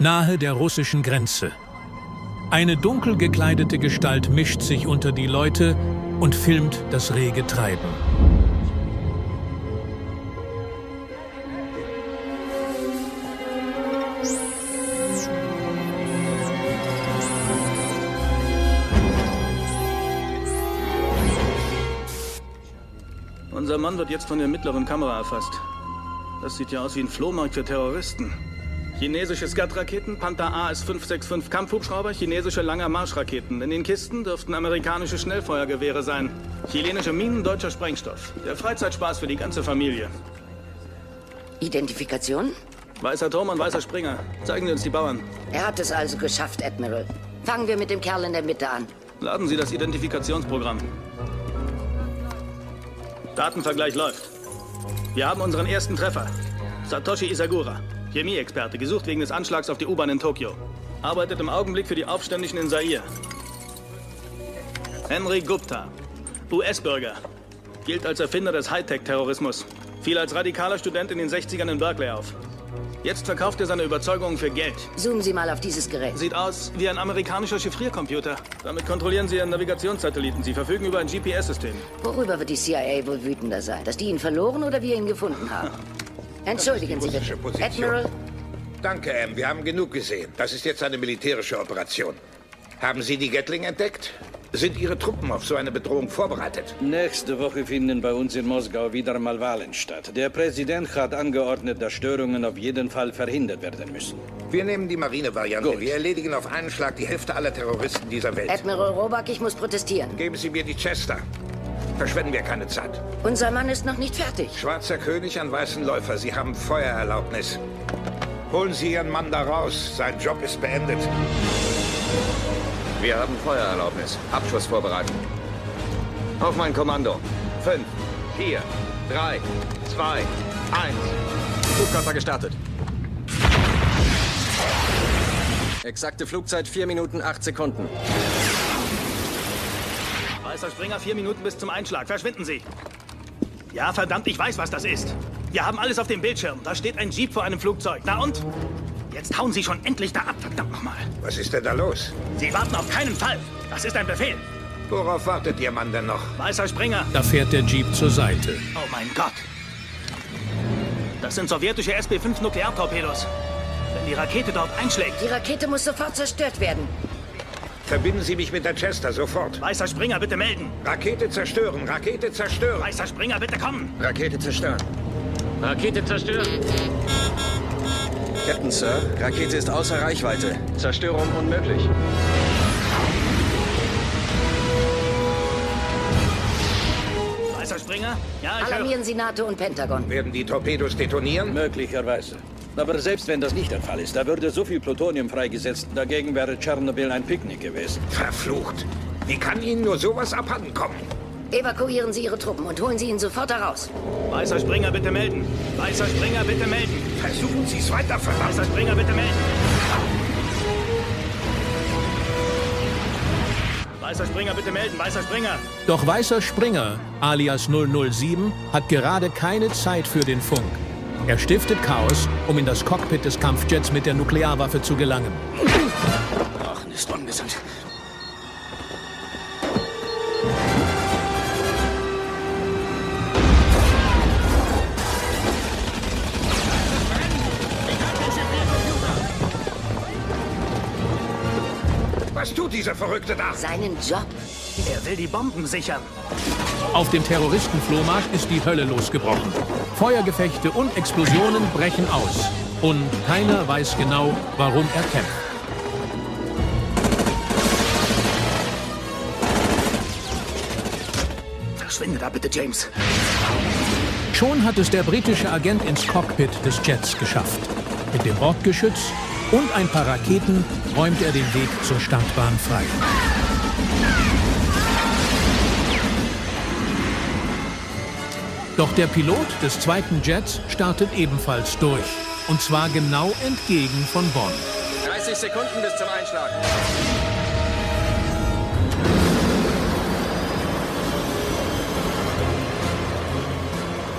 nahe der russischen Grenze. Eine dunkel gekleidete Gestalt mischt sich unter die Leute und filmt das rege Treiben. Unser Mann wird jetzt von der mittleren Kamera erfasst. Das sieht ja aus wie ein Flohmarkt für Terroristen. Chinesische Scud-Raketen, Panther AS-565 Kampfhubschrauber, chinesische Langer Marschraketen. In den Kisten dürften amerikanische Schnellfeuergewehre sein. Chilenische Minen, deutscher Sprengstoff. Der Freizeitspaß für die ganze Familie. Identifikation? Weißer Turm und weißer Springer. Zeigen Sie uns die Bauern. Er hat es also geschafft, Admiral. Fangen wir mit dem Kerl in der Mitte an. Laden Sie das Identifikationsprogramm. Datenvergleich läuft. Wir haben unseren ersten Treffer. Satoshi Isagura. Chemieexperte, gesucht wegen des Anschlags auf die U-Bahn in Tokio. Arbeitet im Augenblick für die Aufständischen in Zaire. Henry Gupta, US-Bürger. Gilt als Erfinder des Hightech-Terrorismus. Fiel als radikaler Student in den 60ern in Berkeley auf. Jetzt verkauft er seine Überzeugungen für Geld. Zoomen Sie mal auf dieses Gerät. Sieht aus wie ein amerikanischer Chiffriercomputer. Damit kontrollieren Sie Ihren Navigationssatelliten. Sie verfügen über ein GPS-System. Worüber wird die CIA wohl wütender sein? Dass die ihn verloren oder wir ihn gefunden haben? Entschuldigen Sie bitte. Admiral? Danke, M. Wir haben genug gesehen. Das ist jetzt eine militärische Operation. Haben Sie die Gatling entdeckt? Sind Ihre Truppen auf so eine Bedrohung vorbereitet? Nächste Woche finden bei uns in Moskau wieder mal Wahlen statt. Der Präsident hat angeordnet, dass Störungen auf jeden Fall verhindert werden müssen. Wir nehmen die Marine-Variante. Gut. Wir erledigen auf einen Schlag die Hälfte aller Terroristen dieser Welt. Admiral Roback, ich muss protestieren. Geben Sie mir die Chester. Verschwenden wir keine Zeit. Unser Mann ist noch nicht fertig. Schwarzer König an weißen Läufer. Sie haben Feuererlaubnis. Holen Sie Ihren Mann da raus. Sein Job ist beendet. Wir haben Feuererlaubnis. Abschuss vorbereiten. Auf mein Kommando. Fünf, vier, drei, zwei, eins. Flugkörper gestartet. Exakte Flugzeit 4 Minuten 8 Sekunden. Weißer Springer, vier Minuten bis zum Einschlag. Verschwinden Sie. Ja, verdammt, ich weiß, was das ist. Wir haben alles auf dem Bildschirm. Da steht ein Jeep vor einem Flugzeug. Na und? Jetzt hauen Sie schon endlich da ab, verdammt nochmal. Was ist denn da los? Sie warten auf keinen Fall. Das ist ein Befehl. Worauf wartet Ihr Mann denn noch? Weißer Springer. Da fährt der Jeep zur Seite. Oh mein Gott. Das sind sowjetische SB-5 Nukleartorpedos. Wenn die Rakete dort einschlägt. Die Rakete muss sofort zerstört werden. Verbinden Sie mich mit der Chester sofort. Weißer Springer, bitte melden. Rakete zerstören, Rakete zerstören. Weißer Springer, bitte kommen. Rakete zerstören. Rakete zerstören. Captain Sir, Rakete ist außer Reichweite. Zerstörung unmöglich. Weißer Springer? Ja, ich höre. Alarmieren Sie NATO und Pentagon. Werden die Torpedos detonieren? Möglicherweise. Aber selbst wenn das nicht der Fall ist, da würde so viel Plutonium freigesetzt. Dagegen wäre Tschernobyl ein Picknick gewesen. Verflucht. Wie kann Ihnen nur sowas abhanden kommen? Evakuieren Sie Ihre Truppen und holen Sie ihn sofort heraus. Weißer Springer, bitte melden. Weißer Springer, bitte melden. Versuchen Sie es weiter, verdammt. Weißer Springer, bitte melden. Weißer Springer, bitte melden. Weißer Springer. Doch Weißer Springer, alias 007, hat gerade keine Zeit für den Funk. Er stiftet Chaos, um in das Cockpit des Kampfjets mit der Nuklearwaffe zu gelangen. Ach, ist ungesund. Was tut dieser Verrückte da? Seinen Job. Er will die Bomben sichern. Auf dem Terroristenflohmarkt ist die Hölle losgebrochen. Feuergefechte und Explosionen brechen aus. Und keiner weiß genau, warum er kämpft. Verschwinde da bitte, James. Schon hat es der britische Agent ins Cockpit des Jets geschafft. Mit dem Bordgeschütz und ein paar Raketen räumt er den Weg zur Startbahn frei. Doch der Pilot des zweiten Jets startet ebenfalls durch. Und zwar genau entgegen von Bonn. 30 Sekunden bis zum Einschlag.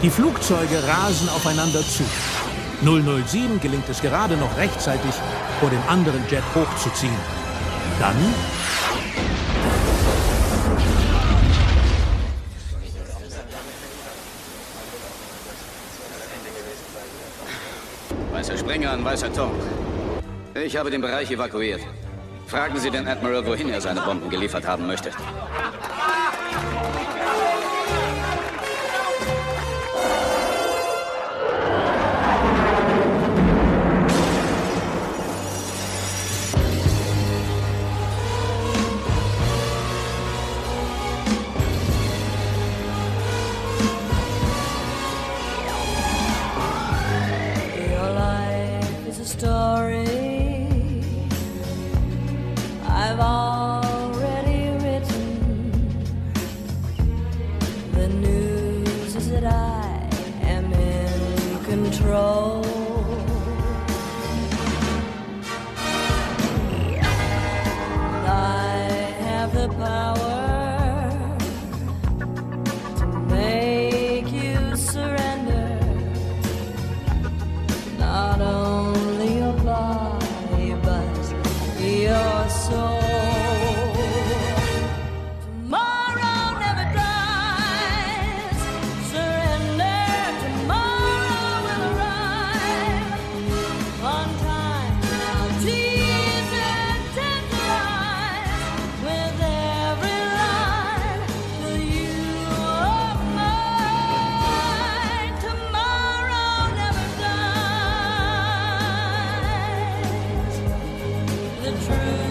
Die Flugzeuge rasen aufeinander zu. 007 gelingt es gerade noch rechtzeitig, vor dem anderen Jet hochzuziehen. Dann Springer an weißer Turm. Ich habe den Bereich evakuiert. Fragen Sie den Admiral, wohin er seine Bomben geliefert haben möchte. true.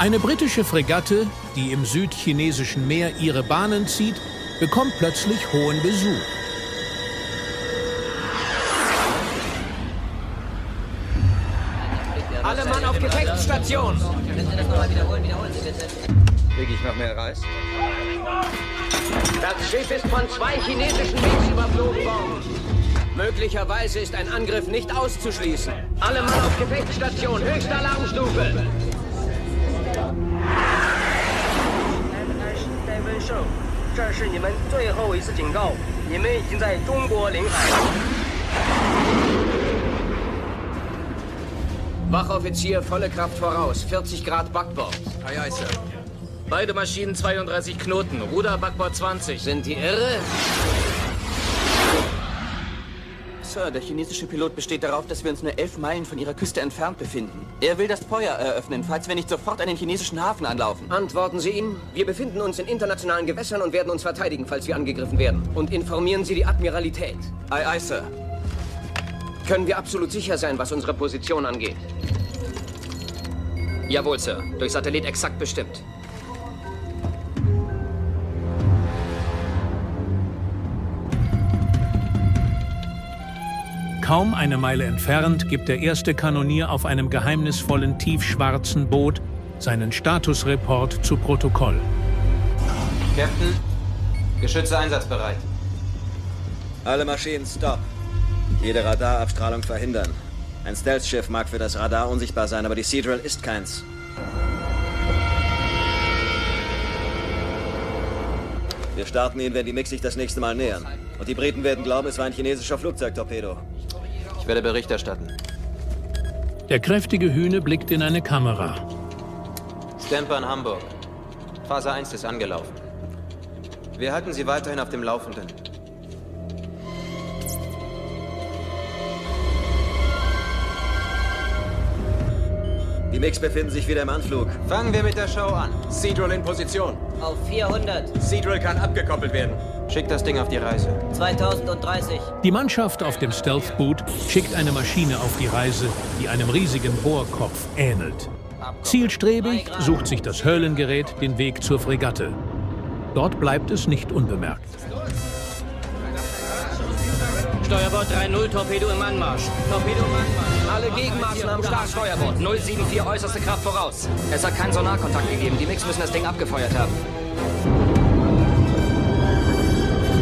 Eine britische Fregatte, die im südchinesischen Meer ihre Bahnen zieht, bekommt plötzlich hohen Besuch. Alle Mann auf Gefechtsstation! Krieg ich noch mehr Reis? Das Schiff ist von zwei chinesischen Wings überflogen worden. Möglicherweise ist ein Angriff nicht auszuschließen. Alle Mann auf Gefechtsstation, höchste Alarmstufe. 这是你们最后一次警告，你们已经在中国领海。 Wachoffizier, volle Kraft voraus. 40 Grad Backbord. Aye, aye, Sir. Beide Maschinen 32 Knoten, Ruder Backbord 20. Sind die irre? Sir, der chinesische Pilot besteht darauf, dass wir uns nur elf Meilen von ihrer Küste entfernt befinden. Er will das Feuer eröffnen, falls wir nicht sofort an den chinesischen Hafen anlaufen. Antworten Sie ihm, wir befinden uns in internationalen Gewässern und werden uns verteidigen, falls wir angegriffen werden. Und informieren Sie die Admiralität. Aye, aye, Sir. Können wir absolut sicher sein, was unsere Position angeht? Jawohl, Sir. Durch Satellit exakt bestimmt. Kaum eine Meile entfernt gibt der erste Kanonier auf einem geheimnisvollen tiefschwarzen Boot seinen Statusreport zu Protokoll. Captain, Geschütze einsatzbereit. Alle Maschinen stopp. Jede Radarabstrahlung verhindern. Ein Stealth-Schiff mag für das Radar unsichtbar sein, aber die Seadrill ist keins. Wir starten ihn, wenn die Mix sich das nächste Mal nähern. Und die Briten werden glauben, es war ein chinesischer Flugzeugtorpedo. Ich werde Bericht erstatten. Der kräftige Hühne blickt in eine Kamera. Stamper in Hamburg. Phase 1 ist angelaufen. Wir halten Sie weiterhin auf dem Laufenden. Die Mix befinden sich wieder im Anflug. Fangen wir mit der Show an. Seadrill in Position. Auf 400. Seadrill kann abgekoppelt werden. Schick das Ding auf die Reise. 2030. Die Mannschaft auf dem Stealth-Boot schickt eine Maschine auf die Reise, die einem riesigen Bohrkopf ähnelt. Zielstrebig sucht sich das Höllengerät den Weg zur Fregatte. Dort bleibt es nicht unbemerkt. Steuerbord 3-0, Torpedo im Anmarsch. Torpedo im Anmarsch. Alle Gegenmaßnahmen Start, Steuerbord. 074, äußerste Kraft voraus. Es hat keinen Sonarkontakt gegeben. Die Mix müssen das Ding abgefeuert haben.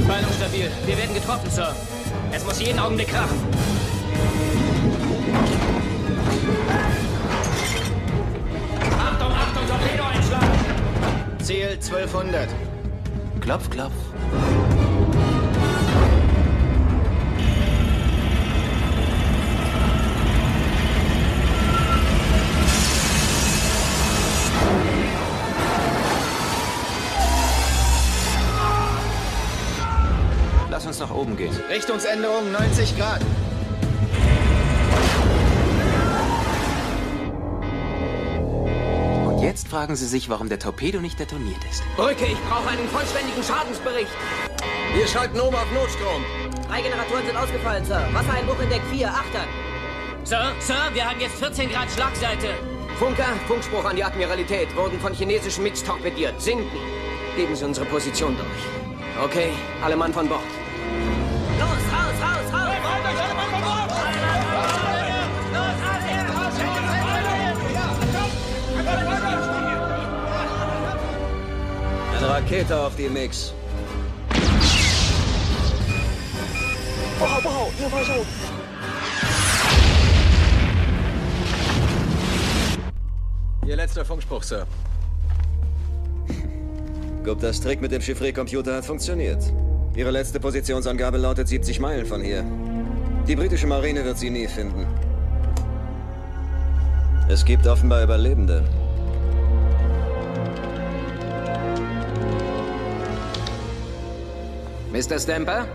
Peilung stabil. Wir werden getroffen, Sir. Es muss jeden Augenblick krachen. Achtung, Achtung, Torpedo-Einschlag! Ziel 1200. Klopf, klopf. Uns nach oben gehen. Richtungsänderung 90 Grad. Und jetzt fragen Sie sich, warum der Torpedo nicht detoniert ist. Brücke, ich brauche einen vollständigen Schadensbericht. Wir schalten um auf Notstrom. Drei Generatoren sind ausgefallen, Sir. Wassereinbruch in Deck 4, achtern. Sir, Sir, wir haben jetzt 14 Grad Schlagseite. Funker, Funkspruch an die Admiralität. Wurden von chinesischen Mix torpediert. Sinken. Geben Sie unsere Position durch. Okay, alle Mann von Bord. Rakete auf die Mix. Ihr letzter Funkspruch, Sir. Guptas Trick mit dem Chiffre-Computer hat funktioniert. Ihre letzte Positionsangabe lautet 70 Meilen von hier. Die britische Marine wird sie nie finden. Es gibt offenbar Überlebende. Mr. Stamper?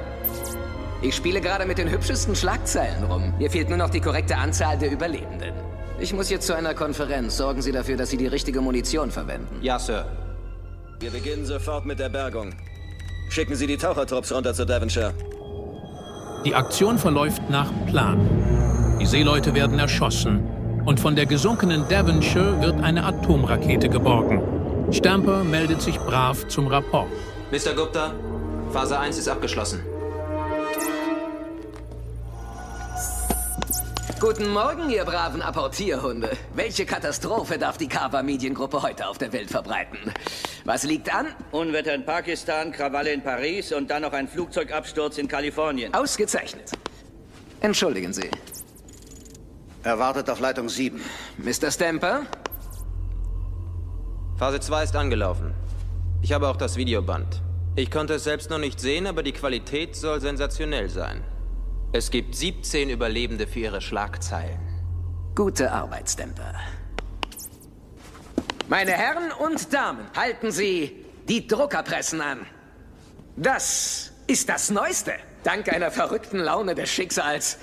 Ich spiele gerade mit den hübschesten Schlagzeilen rum. Mir fehlt nur noch die korrekte Anzahl der Überlebenden. Ich muss jetzt zu einer Konferenz. Sorgen Sie dafür, dass Sie die richtige Munition verwenden. Ja, Sir. Wir beginnen sofort mit der Bergung. Schicken Sie die Tauchertrupps runter zu Devonshire. Die Aktion verläuft nach Plan. Die Seeleute werden erschossen und von der gesunkenen Devonshire wird eine Atomrakete geborgen. Stamper meldet sich brav zum Rapport. Mr. Gupta, Phase 1 ist abgeschlossen. Guten Morgen, ihr braven Apportierhunde. Welche Katastrophe darf die Kava Mediengruppe heute auf der Welt verbreiten? Was liegt an? Unwetter in Pakistan, Krawalle in Paris und dann noch ein Flugzeugabsturz in Kalifornien. Ausgezeichnet. Entschuldigen Sie. Erwartet auf Leitung 7. Mr. Stamper? Phase 2 ist angelaufen. Ich habe auch das Videoband. Ich konnte es selbst noch nicht sehen, aber die Qualität soll sensationell sein. Es gibt 17 Überlebende für ihre Schlagzeilen. Gute Arbeit, Stamper. Meine Herren und Damen, halten Sie die Druckerpressen an. Das ist das Neueste. Dank einer verrückten Laune des Schicksals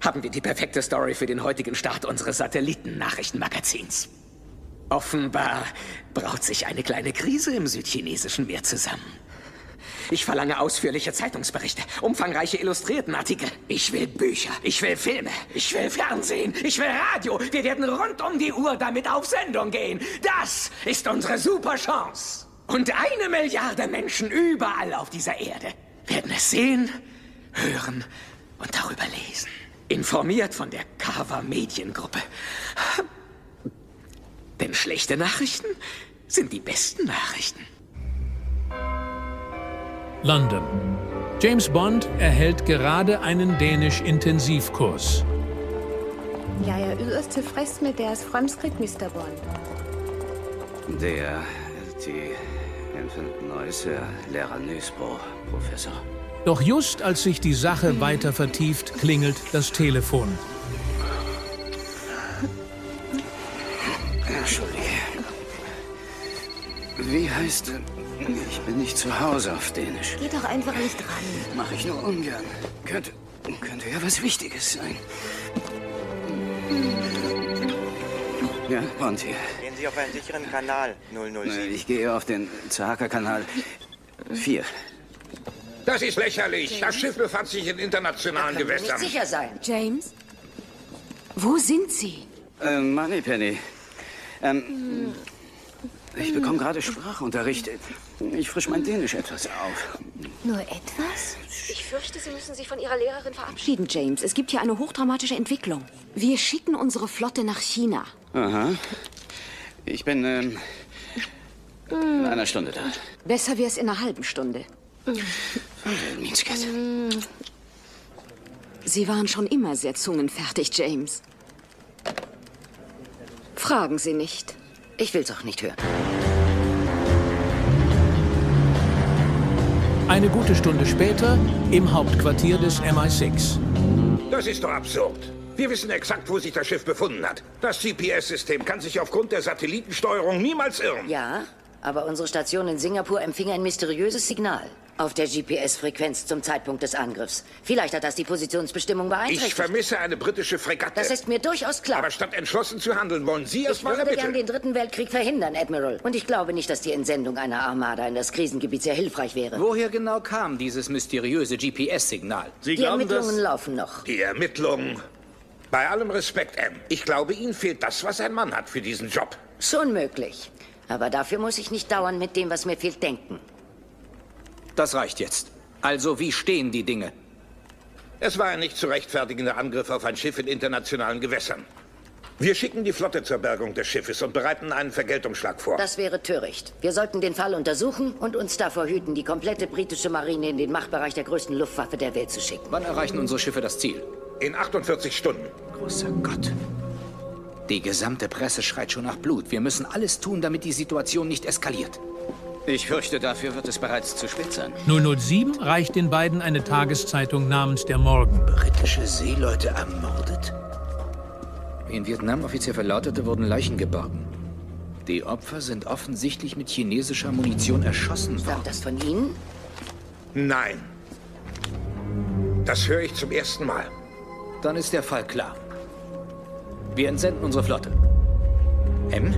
haben wir die perfekte Story für den heutigen Start unseres Satelliten-Nachrichtenmagazins. Offenbar braut sich eine kleine Krise im südchinesischen Meer zusammen. Ich verlange ausführliche Zeitungsberichte, umfangreiche Illustriertenartikel. Ich will Bücher, ich will Filme, ich will Fernsehen, ich will Radio. Wir werden rund um die Uhr damit auf Sendung gehen. Das ist unsere super Chance. Und eine Milliarde Menschen überall auf dieser Erde werden es sehen, hören und darüber lesen. Informiert von der Carver Mediengruppe. Denn schlechte Nachrichten sind die besten Nachrichten. London. James Bond erhält gerade einen Dänisch-Intensivkurs. Jeg er yderst tilfreds med deres fremskridt, Mr. Bond. Det er de Infant Neusser, Lehrer Nüsbro, Professor. Doch just als sich die Sache weiter vertieft, klingelt das Telefon. Entschuldige. Wie heißt... Ich bin nicht zu Hause auf Dänisch. Geh doch einfach nicht ran. Mache ich nur ungern. Könnte, könnte ja was Wichtiges sein. Ja, und hier. Gehen Sie auf einen sicheren Kanal, 007. Ich gehe auf den Zahaka-Kanal 4. Das ist lächerlich. Das Schiff befand sich in internationalen Nicht Gewässern. sicher sein. James? Wo sind Sie? Ähm, Moneypenny. Ähm, ich bekomme gerade Sprachunterricht. Ich frisch mein Dänisch etwas auf. Nur etwas? Ich fürchte, Sie müssen sich von Ihrer Lehrerin verabschieden, James. Es gibt hier eine hochdramatische Entwicklung. Wir schicken unsere Flotte nach China. Aha. Ich bin, ähm, in einer Stunde da. Besser wäre es in einer halben Stunde. Minskat. Sie waren schon immer sehr zungenfertig, James. Fragen Sie nicht. Ich will's auch nicht hören. Eine gute Stunde später im Hauptquartier des MI6. Das ist doch absurd. Wir wissen exakt, wo sich das Schiff befunden hat. Das GPS-System kann sich aufgrund der Satellitensteuerung niemals irren. Ja, aber unsere Station in Singapur empfing ein mysteriöses Signal auf der GPS-Frequenz zum Zeitpunkt des Angriffs. Vielleicht hat das die Positionsbestimmung beeinträchtigt. Ich vermisse eine britische Fregatte. Das ist mir durchaus klar. Aber statt entschlossen zu handeln, wollen Sie es Ich mal würde gern ermitteln. den Dritten Weltkrieg verhindern, Admiral. Und ich glaube nicht, dass die Entsendung einer Armada in das Krisengebiet sehr hilfreich wäre. Woher genau kam dieses mysteriöse GPS-Signal? die Ermittlungen laufen noch. Die Ermittlungen. Bei allem Respekt, M. Ich glaube, Ihnen fehlt das, was ein Mann hat für diesen Job. Schon möglich. Aber dafür muss ich nicht dauernd mit dem, was mir fehlt, denken. Das reicht jetzt. Also, wie stehen die Dinge? Es war ein nicht zu rechtfertigender Angriff auf ein Schiff in internationalen Gewässern. Wir schicken die Flotte zur Bergung des Schiffes und bereiten einen Vergeltungsschlag vor. Das wäre töricht. Wir sollten den Fall untersuchen und uns davor hüten, die komplette britische Marine in den Machtbereich der größten Luftwaffe der Welt zu schicken. Wann erreichen unsere Schiffe das Ziel? In 48 Stunden. Großer Gott. Die gesamte Presse schreit schon nach Blut. Wir müssen alles tun, damit die Situation nicht eskaliert. Ich fürchte, dafür wird es bereits zu spät sein. 007 reicht den beiden eine Tageszeitung namens Der Morgen. Britische Seeleute ermordet? Wie in Vietnam offiziell verlautete, wurden Leichen geborgen. Die Opfer sind offensichtlich mit chinesischer Munition erschossen worden. Stammt das von Ihnen? Nein. Das höre ich zum ersten Mal. Dann ist der Fall klar. Wir entsenden unsere Flotte. M,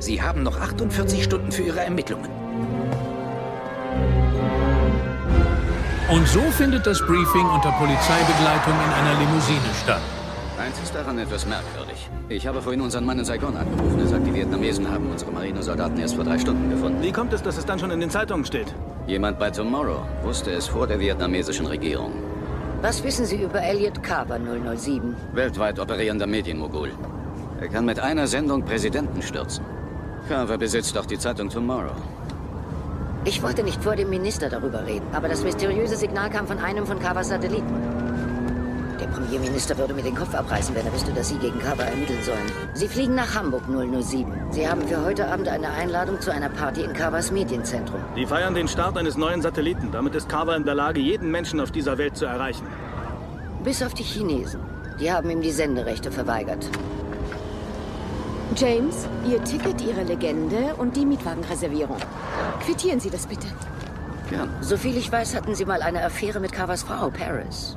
Sie haben noch 48 Stunden für Ihre Ermittlungen. Und so findet das Briefing unter Polizeibegleitung in einer Limousine statt. Eins ist daran etwas merkwürdig. Ich habe vorhin unseren Mann in Saigon angerufen. Er sagt, die Vietnamesen haben unsere Marinesoldaten erst vor drei Stunden gefunden. Wie kommt es, dass es dann schon in den Zeitungen steht? Jemand bei Tomorrow wusste es vor der vietnamesischen Regierung. Was wissen Sie über Elliot Carver 007? Weltweit operierender Medienmogul. Er kann mit einer Sendung Präsidenten stürzen. Carver besitzt auch die Zeitung Tomorrow. Ich wollte nicht vor dem Minister darüber reden, aber das mysteriöse Signal kam von einem von Carvers Satelliten. Der Premierminister würde mir den Kopf abreißen, wenn er wüsste, dass Sie gegen Carver ermitteln sollen. Sie fliegen nach Hamburg 007. Sie haben für heute Abend eine Einladung zu einer Party in Carvers Medienzentrum. Die feiern den Start eines neuen Satelliten. Damit ist Carver in der Lage, jeden Menschen auf dieser Welt zu erreichen. Bis auf die Chinesen. Die haben ihm die Senderechte verweigert. James, Ihr Ticket, Ihre Legende und die Mietwagenreservierung. Quittieren Sie das bitte. Gern. Soviel ich weiß, hatten Sie mal eine Affäre mit Carvers Frau, Paris.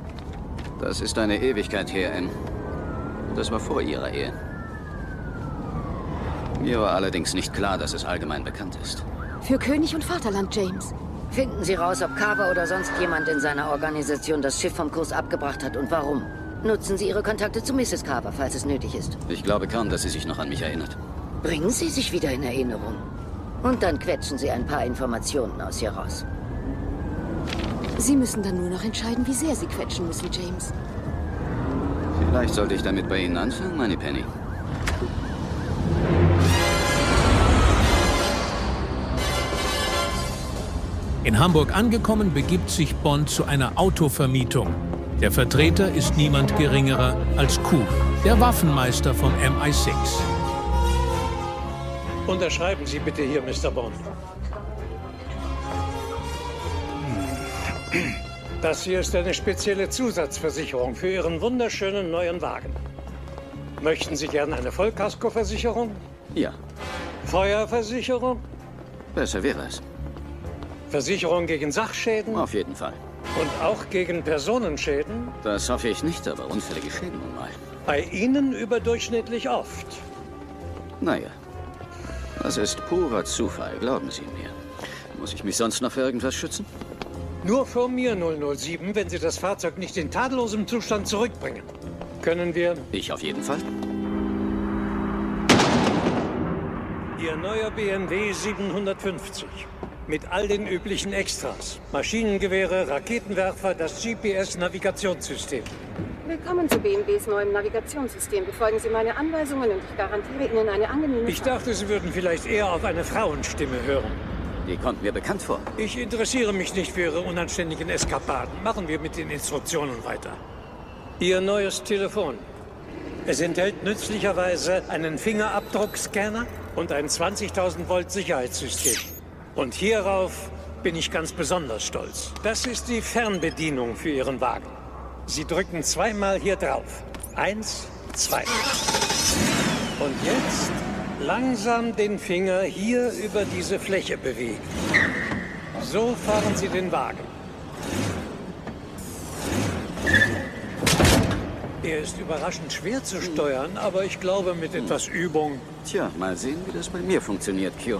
Das ist eine Ewigkeit her, M. Das war vor Ihrer Ehe. Mir war allerdings nicht klar, dass es allgemein bekannt ist. Für König und Vaterland, James. Finden Sie raus, ob Carver oder sonst jemand in seiner Organisation das Schiff vom Kurs abgebracht hat und warum. Nutzen Sie Ihre Kontakte zu Mrs. Carver, falls es nötig ist. Ich glaube kaum, dass sie sich noch an mich erinnert. Bringen Sie sich wieder in Erinnerung. Und dann quetschen Sie ein paar Informationen aus ihr raus. Sie müssen dann nur noch entscheiden, wie sehr Sie quetschen müssen, James. Vielleicht sollte ich damit bei Ihnen anfangen, meine Penny. In Hamburg angekommen, begibt sich Bond zu einer Autovermietung. Der Vertreter ist niemand geringerer als Q, der Waffenmeister vom MI6. Unterschreiben Sie bitte hier, Mr. Bond. Das hier ist eine spezielle Zusatzversicherung für Ihren wunderschönen neuen Wagen. Möchten Sie gern eine Vollkaskoversicherung? Ja. Feuerversicherung? Besser wäre es. Versicherung gegen Sachschäden? Auf jeden Fall. Und auch gegen Personenschäden? Das hoffe ich nicht, aber Unfälle geschehen nun mal. Bei Ihnen überdurchschnittlich oft. Naja, das ist purer Zufall, glauben Sie mir. Muss ich mich sonst noch für irgendwas schützen? Nur vor mir 007, wenn Sie das Fahrzeug nicht in tadellosem Zustand zurückbringen. Können wir... Ich auf jeden Fall. Ihr neuer BMW 750. Mit all den üblichen Extras. Maschinengewehre, Raketenwerfer, das GPS-Navigationssystem. Willkommen zu BMWs neuem Navigationssystem. Befolgen Sie meine Anweisungen und ich garantiere Ihnen eine angenehme Ich dachte, Sie würden vielleicht eher auf eine Frauenstimme hören. Die kommt mir bekannt vor. Ich interessiere mich nicht für Ihre unanständigen Eskapaden. Machen wir mit den Instruktionen weiter. Ihr neues Telefon. Es enthält nützlicherweise einen Fingerabdruckscanner und ein 20.000 Volt Sicherheitssystem. Und hierauf bin ich ganz besonders stolz. Das ist die Fernbedienung für Ihren Wagen. Sie drücken zweimal hier drauf. Eins, zwei. Und jetzt langsam den Finger hier über diese Fläche bewegen. So fahren Sie den Wagen. Er ist überraschend schwer zu steuern, aber ich glaube mit etwas Übung. Tja, mal sehen, wie das bei mir funktioniert, Q.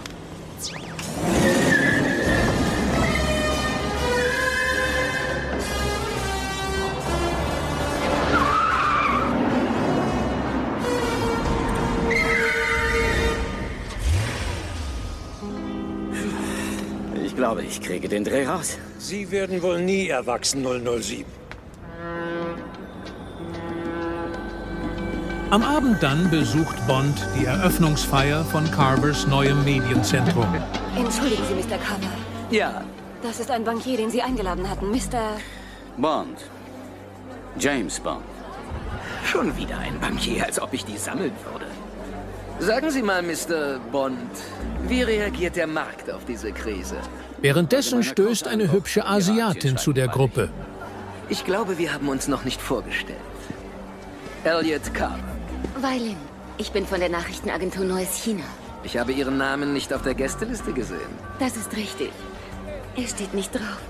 Ich glaube, ich kriege den Dreh raus. Sie werden wohl nie erwachsen, 007. Am Abend dann besucht Bond die Eröffnungsfeier von Carvers neuem Medienzentrum. Entschuldigen Sie, Mr. Carver. Ja. Das ist ein Bankier, den Sie eingeladen hatten. Mr. Bond. James Bond. Schon wieder ein Bankier, als ob ich die sammeln würde. Sagen Sie mal, Mr. Bond, wie reagiert der Markt auf diese Krise? Währenddessen stößt eine hübsche Asiatin zu der Gruppe. Ich glaube, wir haben uns noch nicht vorgestellt. Elliot Carver. Weilin. Ich bin von der Nachrichtenagentur Neues China. Ich habe Ihren Namen nicht auf der Gästeliste gesehen. Das ist richtig. Er steht nicht drauf.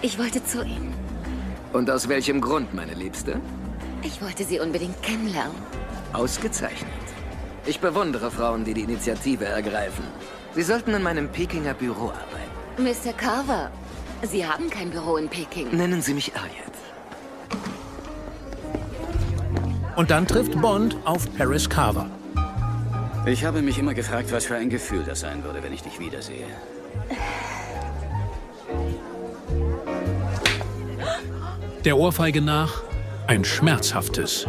Ich wollte zu Ihnen. Und aus welchem Grund, meine Liebste? Ich wollte Sie unbedingt kennenlernen. Ausgezeichnet. Ich bewundere Frauen, die die Initiative ergreifen. Sie sollten in meinem Pekinger Büro arbeiten. Mr. Carver, Sie haben kein Büro in Peking. Nennen Sie mich Elliot. Und dann trifft Bond auf Paris Carver. Ich habe mich immer gefragt, was für ein Gefühl das sein würde, wenn ich dich wiedersehe. Der Ohrfeige nach ein schmerzhaftes.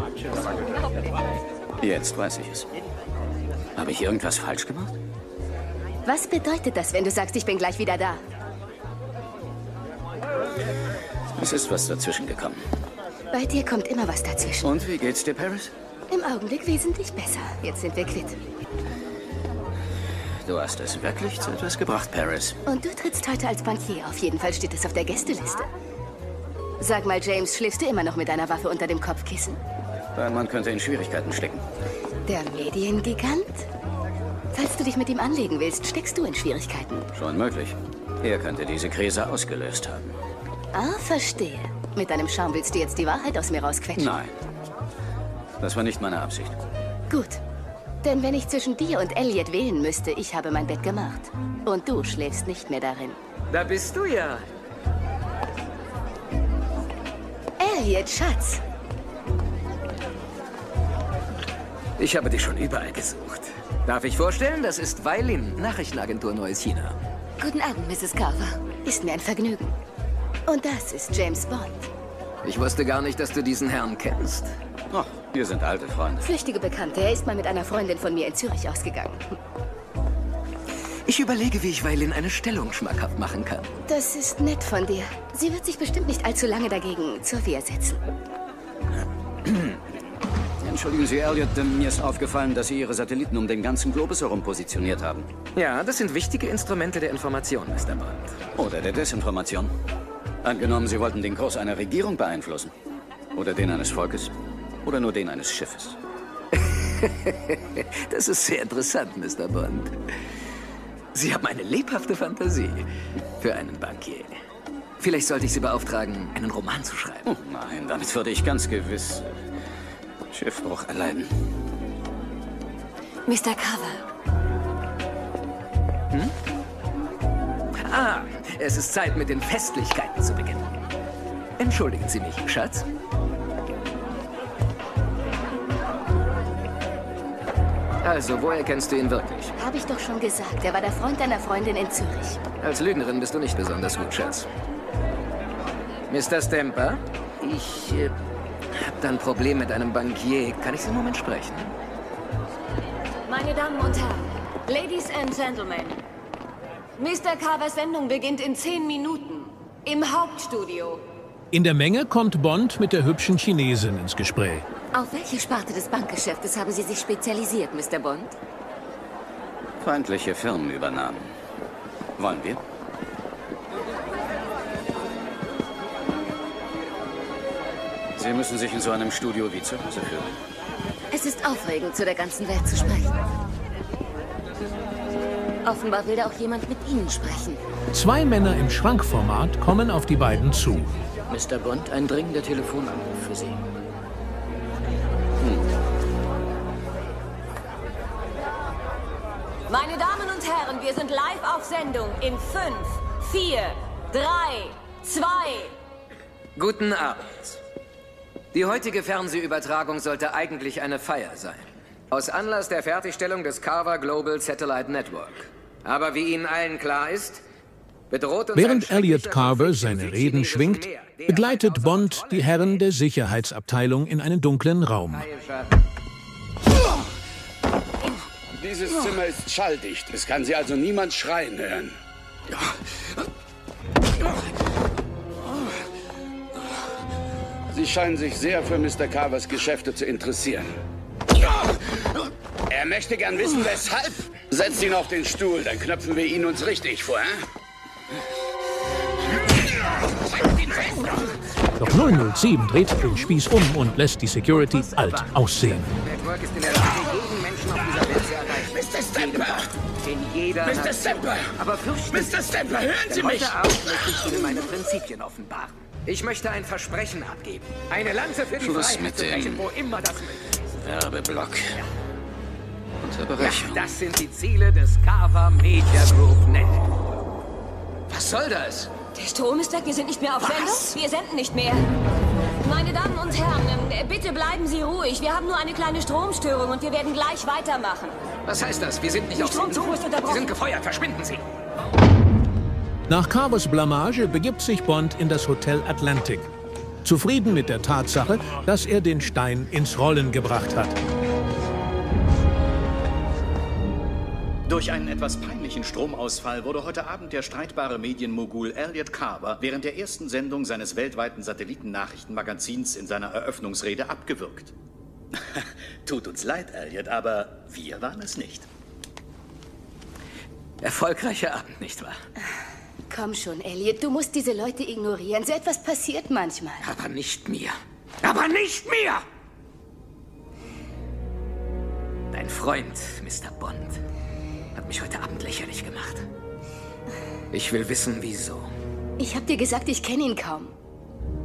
Jetzt weiß ich es. Habe ich irgendwas falsch gemacht? Was bedeutet das, wenn du sagst, ich bin gleich wieder da? Es ist was dazwischen gekommen. Bei dir kommt immer was dazwischen. Und wie geht's dir, Paris? Im Augenblick wesentlich besser. Jetzt sind wir quitt. Du hast es wirklich zu etwas gebracht, Paris. Und du trittst heute als Bankier. Auf jeden Fall steht es auf der Gästeliste. Sag mal, James, schläfst du immer noch mit deiner Waffe unter dem Kopfkissen? Dein Mann könnte in Schwierigkeiten stecken. Der Mediengigant? Falls du dich mit ihm anlegen willst, steckst du in Schwierigkeiten. Schon möglich. Er könnte diese Krise ausgelöst haben. Ah, verstehe. Mit deinem Schaum willst du jetzt die Wahrheit aus mir rausquetschen? Nein. Das war nicht meine Absicht. Gut. Denn wenn ich zwischen dir und Elliot wählen müsste, ich habe mein Bett gemacht. Und du schläfst nicht mehr darin. Da bist du ja. Elliot, Schatz. Ich habe dich schon überall gesucht. Darf ich vorstellen, das ist Weilin, Nachrichtenagentur Neues China. Guten Abend, Mrs. Carver. Ist mir ein Vergnügen. Und das ist James Bond. Ich wusste gar nicht, dass du diesen Herrn kennst. Oh, wir sind alte Freunde. Flüchtige Bekannte. Er ist mal mit einer Freundin von mir in Zürich ausgegangen. Ich überlege, wie ich Weilin eine Stellung schmackhaft machen kann. Das ist nett von dir. Sie wird sich bestimmt nicht allzu lange dagegen zur Wehr setzen. Entschuldigen Sie, Elliot, denn mir ist aufgefallen, dass Sie Ihre Satelliten um den ganzen Globus herum positioniert haben. Ja, das sind wichtige Instrumente der Information, Mr. Bond. Oder der Desinformation. Angenommen, Sie wollten den Kurs einer Regierung beeinflussen. Oder den eines Volkes. Oder nur den eines Schiffes. das ist sehr interessant, Mr. Bond. Sie haben eine lebhafte Fantasie für einen Bankier. Vielleicht sollte ich Sie beauftragen, einen Roman zu schreiben. Oh nein, damit würde ich ganz gewiss Schiffbruch erleiden. Mr. Carver. Hm? Ah, es ist Zeit, mit den Festlichkeiten zu beginnen. Entschuldigen Sie mich, Schatz. Also, woher kennst du ihn wirklich? Habe ich doch schon gesagt. Er war der Freund deiner Freundin in Zürich. Als Lügnerin bist du nicht besonders gut, Schatz. Mr. Stemper, ich äh, habe da ein Problem mit einem Bankier. Kann ich Sie einen Moment sprechen? Meine Damen und Herren, Ladies and Gentlemen, Mr. Carvers Sendung beginnt in zehn Minuten im Hauptstudio. In der Menge kommt Bond mit der hübschen Chinesin ins Gespräch. Auf welche Sparte des Bankgeschäftes haben Sie sich spezialisiert, Mr. Bond? Feindliche Firmenübernahmen. Wollen wir? Sie müssen sich in so einem Studio wie zu Hause fühlen. Es ist aufregend, zu der ganzen Welt zu sprechen. Offenbar will da auch jemand mit Ihnen sprechen. Zwei Männer im Schrankformat kommen auf die beiden zu. Mr. Bond, ein dringender Telefonanruf für Sie. Herren, wir sind live auf Sendung in 5, 4, 3, 2. Guten Abend. Die heutige Fernsehübertragung sollte eigentlich eine Feier sein. Aus Anlass der Fertigstellung des Carver Global Satellite Network. Aber wie Ihnen allen klar ist, bedroht uns Während Elliot Carver seine Reden schwingt, begleitet Bond die Herren der Sicherheitsabteilung in einen dunklen Raum. Dieses Zimmer ist schalldicht. Es kann Sie also niemand schreien hören. Sie scheinen sich sehr für Mr. Carvers Geschäfte zu interessieren. Er möchte gern wissen, weshalb. Setzt ihn auf den Stuhl, dann knöpfen wir ihn uns richtig vor. Hein? Doch 007 dreht den Spieß um und lässt die Security alt aussehen. In jeder Mr. Stemper! Aber fürchten Mr. Stemper, hören Sie mich! Heute Abend möchte ich Ihnen meine Prinzipien offenbaren. Ich möchte ein Versprechen abgeben. Eine Lanze für die Schluss Freiheit mit zu brechen, dem wo immer das möglich ist. Werbeblock. Ja, Unterbrechung. das sind die Ziele des Carver Media Group Net. Was soll das? Der Strom ist weg, wir sind nicht mehr auf Sendung. Wir senden nicht mehr. Meine Damen und Herren, ähm, bitte bleiben Sie ruhig. Wir haben nur eine kleine Stromstörung und wir werden gleich weitermachen. Was heißt das? Wir sind nicht Die auf. Stromzufuhr ist unterbrochen. Sie sind gefeuert. Verschwinden Sie. Nach Carvers Blamage begibt sich Bond in das Hotel Atlantic. Zufrieden mit der Tatsache, dass er den Stein ins Rollen gebracht hat. Durch einen etwas peinlichen Stromausfall wurde heute Abend der streitbare Medienmogul Elliot Carver während der ersten Sendung seines weltweiten Satellitennachrichtenmagazins in seiner Eröffnungsrede abgewürgt. Tut uns leid, Elliot, aber wir waren es nicht. Erfolgreicher Abend, nicht wahr? Komm schon, Elliot, du musst diese Leute ignorieren. So etwas passiert manchmal. Aber nicht mir. Aber nicht mir! Dein Freund, Mr. Bond, mich heute Abend lächerlich gemacht. Ich will wissen, wieso. Ich hab dir gesagt, ich kenne ihn kaum.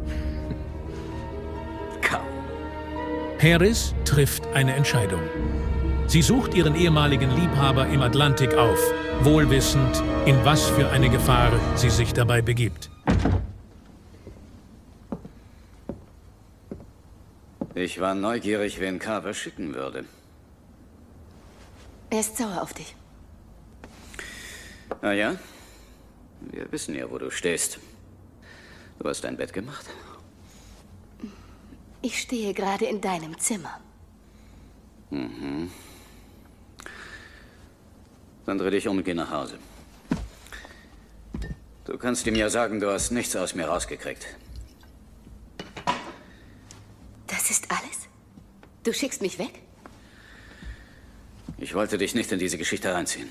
Kaum. Paris trifft eine Entscheidung. Sie sucht ihren ehemaligen Liebhaber im Atlantik auf, wohlwissend, in was für eine Gefahr sie sich dabei begibt. Ich war neugierig, wen Carver schicken würde. Er ist sauer auf dich. Ah ja? Wir wissen ja, wo du stehst. Du hast dein Bett gemacht? Ich stehe gerade in deinem Zimmer. Mhm. Dann dreh dich um und geh nach Hause. Du kannst ihm ja sagen, du hast nichts aus mir rausgekriegt. Das ist alles? Du schickst mich weg? Ich wollte dich nicht in diese Geschichte reinziehen.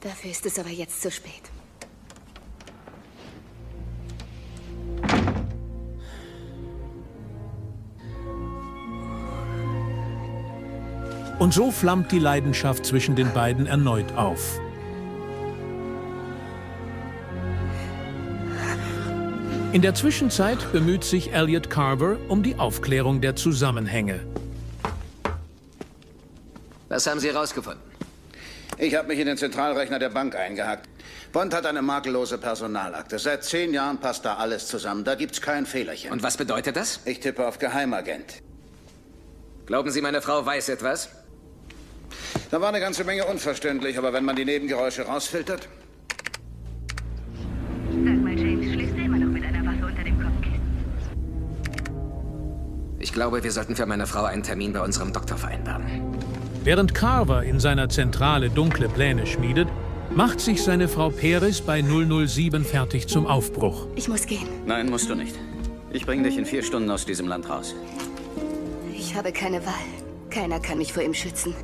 Dafür ist es aber jetzt zu spät. Und so flammt die Leidenschaft zwischen den beiden erneut auf. In der Zwischenzeit bemüht sich Elliot Carver um die Aufklärung der Zusammenhänge. Was haben Sie herausgefunden? Ich habe mich in den Zentralrechner der Bank eingehackt. Bond hat eine makellose Personalakte. Seit zehn Jahren passt da alles zusammen. Da gibt's kein Fehlerchen. Und was bedeutet das? Ich tippe auf Geheimagent. Glauben Sie, meine Frau weiß etwas? Da war eine ganze Menge unverständlich, aber wenn man die Nebengeräusche rausfiltert... Sag mal, James, schläfst du immer noch mit einer Waffe unter dem Kopfkissen? Ich glaube, wir sollten für meine Frau einen Termin bei unserem Doktor vereinbaren. Während Carver in seiner Zentrale dunkle Pläne schmiedet, macht sich seine Frau Peres bei 007 fertig zum Aufbruch. Ich muss gehen. Nein, musst du nicht. Ich bringe dich in vier Stunden aus diesem Land raus. Ich habe keine Wahl. Keiner kann mich vor ihm schützen.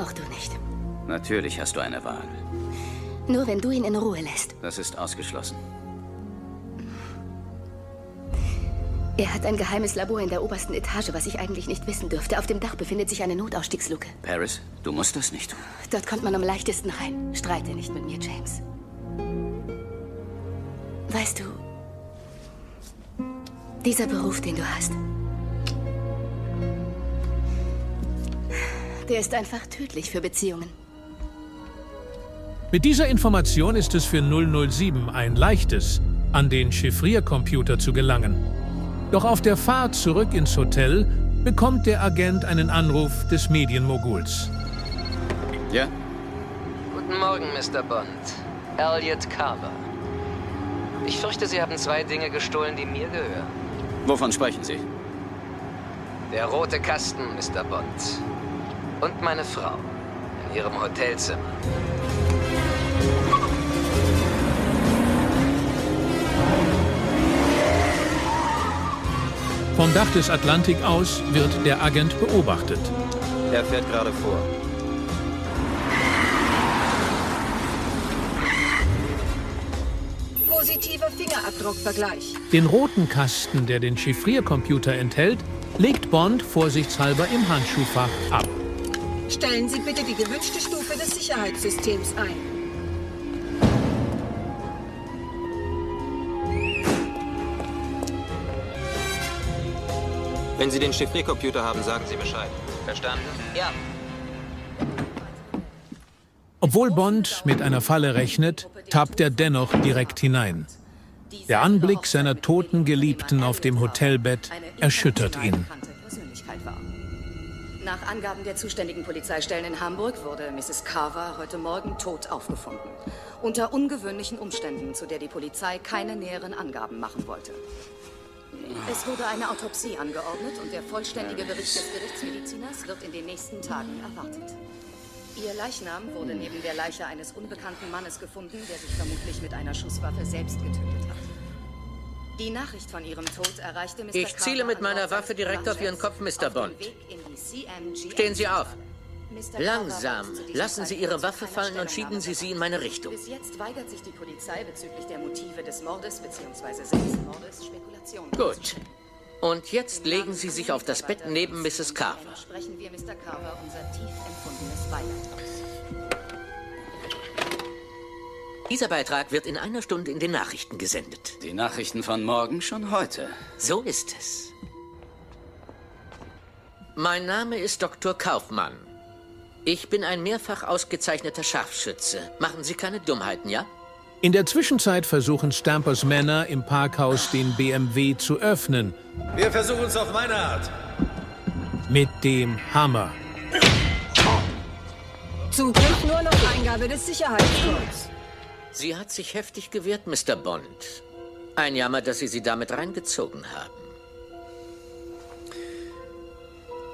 Auch du nicht. Natürlich hast du eine Wahl. Nur wenn du ihn in Ruhe lässt. Das ist ausgeschlossen. Er hat ein geheimes Labor in der obersten Etage, was ich eigentlich nicht wissen dürfte. Auf dem Dach befindet sich eine Notausstiegsluke. Paris, du musst das nicht tun. Dort kommt man am leichtesten rein. Streite nicht mit mir, James. Weißt du, dieser Beruf, den du hast, der ist einfach tödlich für Beziehungen. Mit dieser Information ist es für 007 ein leichtes, an den Chiffriercomputer zu gelangen. Doch auf der Fahrt zurück ins Hotel bekommt der Agent einen Anruf des Medienmoguls. Ja? Guten Morgen, Mr. Bond. Elliot Carver. Ich fürchte, Sie haben zwei Dinge gestohlen, die mir gehören. Wovon sprechen Sie? Der rote Kasten, Mr. Bond. Und meine Frau. In ihrem Hotelzimmer. Vom Dach des Atlantik aus wird der Agent beobachtet. Er fährt gerade vor. Positiver Fingerabdruckvergleich. Den roten Kasten, der den Chiffriercomputer enthält, legt Bond vorsichtshalber im Handschuhfach ab. Stellen Sie bitte die gewünschte Stufe des Sicherheitssystems ein. Wenn Sie den Chiffriercomputer haben, sagen Sie Bescheid. Verstanden? Ja. Obwohl Bond mit einer Falle rechnet, tappt er dennoch direkt hinein. Der Anblick seiner toten Geliebten auf dem Hotelbett erschüttert ihn. Nach Angaben der zuständigen Polizeistellen in Hamburg wurde Mrs. Carver heute Morgen tot aufgefunden. Unter ungewöhnlichen Umständen, zu der die Polizei keine näheren Angaben machen wollte. Es wurde eine Autopsie angeordnet und der vollständige Bericht des Gerichtsmediziners wird in den nächsten Tagen erwartet. Ihr Leichnam wurde neben der Leiche eines unbekannten Mannes gefunden, der sich vermutlich mit einer Schusswaffe selbst getötet hat. Die Nachricht von ihrem Tod erreichte Mr. Ich ziele mit meiner Waffe direkt auf Ihren Kopf, Mr. Bond. Stehen Sie auf. Langsam. Lassen Sie Ihre Waffe fallen und schieben Sie sie in meine Richtung. Bis jetzt weigert sich die Polizei bezüglich der Motive des Mordes bzw. Selbstmordes Spekulationen Gut. Und jetzt legen Sie sich auf das Bett neben Mrs. Carver. Sprechen wir Mr. Carver unser tief empfundenes Beileid aus. Dieser Beitrag wird in einer Stunde in den Nachrichten gesendet. Die Nachrichten von morgen schon heute. So ist es. Mein Name ist Dr. Kaufmann. Ich bin ein mehrfach ausgezeichneter Scharfschütze. Machen Sie keine Dummheiten, ja? In der Zwischenzeit versuchen Stampers Männer im Parkhaus den BMW zu öffnen. Wir versuchen es auf meine Art. Mit dem Hammer. Zugriff nur noch Eingabe des Sicherheitscodes. Sie hat sich heftig gewehrt, Mr. Bond. Ein Jammer, dass Sie sie damit reingezogen haben.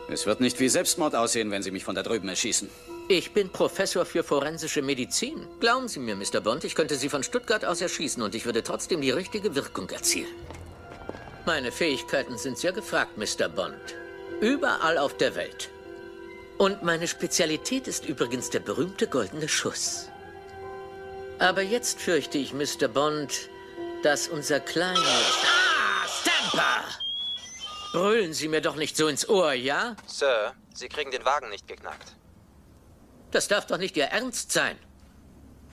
Es wird nicht wie Selbstmord aussehen, wenn Sie mich von da drüben erschießen. Ich bin Professor für forensische Medizin. Glauben Sie mir, Mr. Bond, ich könnte Sie von Stuttgart aus erschießen und ich würde trotzdem die richtige Wirkung erzielen. Meine Fähigkeiten sind sehr gefragt, Mr. Bond. Überall auf der Welt. Und meine Spezialität ist übrigens der berühmte goldene Schuss. Aber jetzt fürchte ich, Mr. Bond, dass unser kleines... Brüllen Sie mir doch nicht so ins Ohr, ja? Sir, Sie kriegen den Wagen nicht geknackt. Das darf doch nicht Ihr Ernst sein.